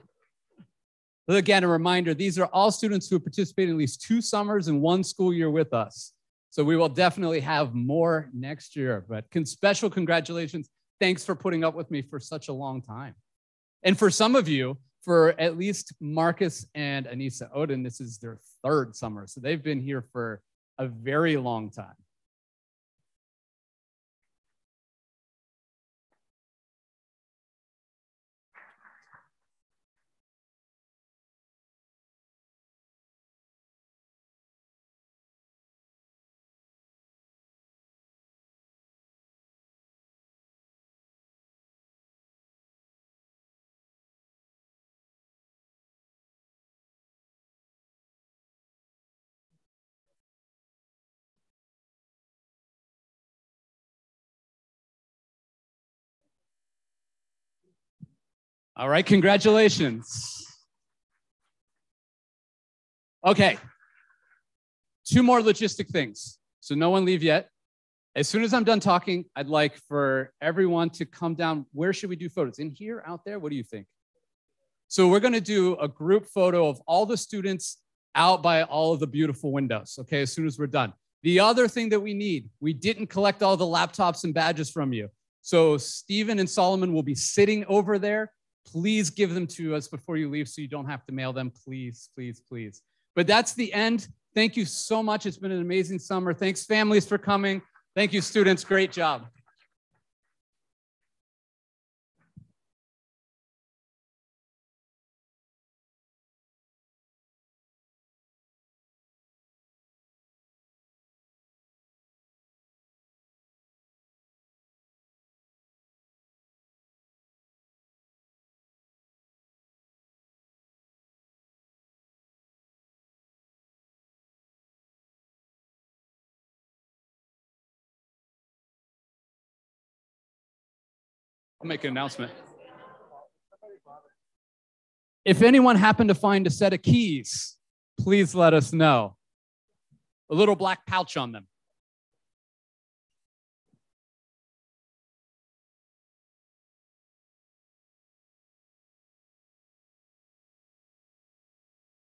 Again, a reminder, these are all students who have participated at least two summers and one school year with us. So we will definitely have more next year, but special congratulations. Thanks for putting up with me for such a long time. And for some of you, for at least Marcus and Anissa Odin, this is their third summer. So they've been here for a very long time. All right, congratulations. Okay, two more logistic things. So no one leave yet. As soon as I'm done talking, I'd like for everyone to come down. Where should we do photos? In here, out there? What do you think? So we're gonna do a group photo of all the students out by all of the beautiful windows, okay, as soon as we're done. The other thing that we need, we didn't collect all the laptops and badges from you. So Stephen and Solomon will be sitting over there Please give them to us before you leave so you don't have to mail them. Please, please, please. But that's the end. Thank you so much. It's been an amazing summer. Thanks, families, for coming. Thank you, students. Great job. I'll make an announcement. If anyone happened to find a set of keys, please let us know. A little black pouch on them.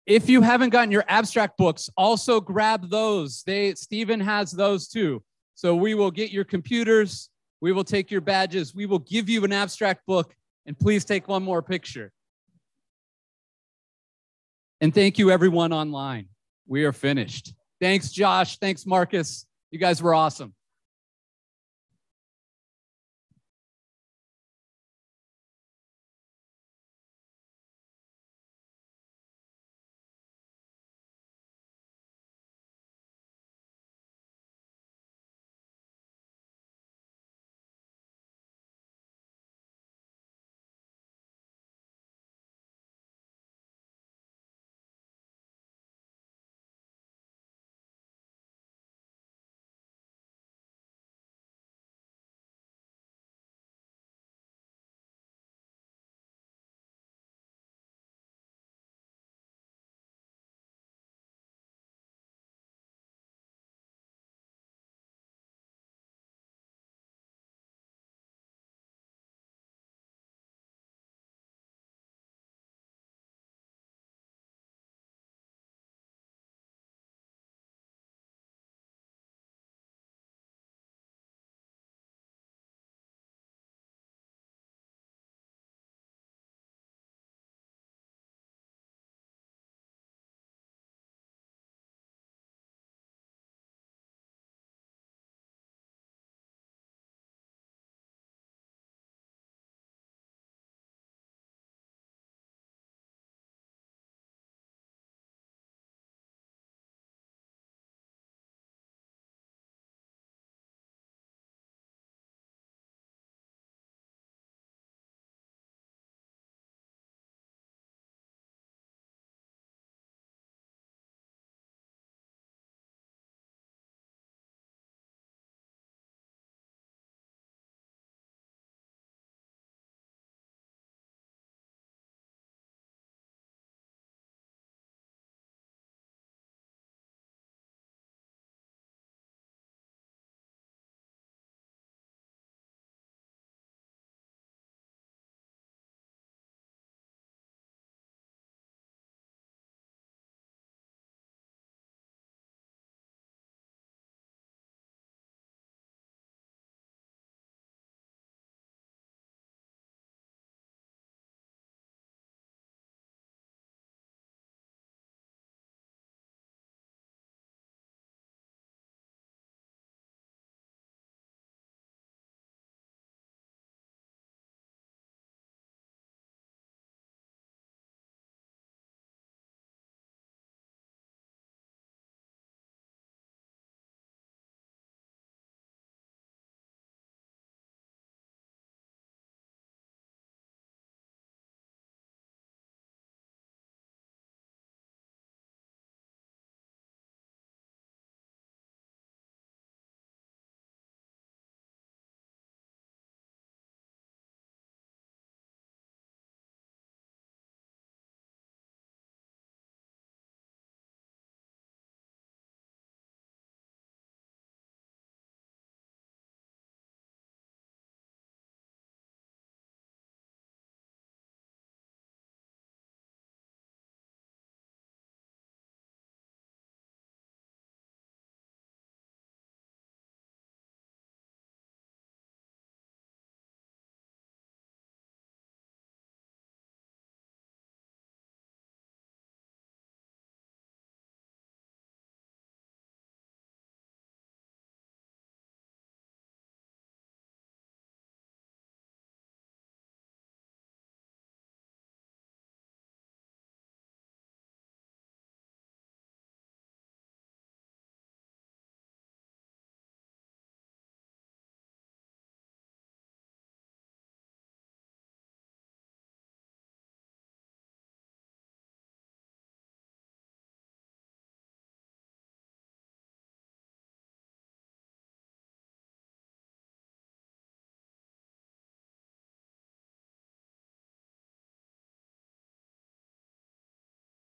If you haven't gotten your abstract books, also grab those. They Stephen has those too. So we will get your computers, we will take your badges. We will give you an abstract book. And please take one more picture. And thank you, everyone online. We are finished. Thanks, Josh. Thanks, Marcus. You guys were awesome.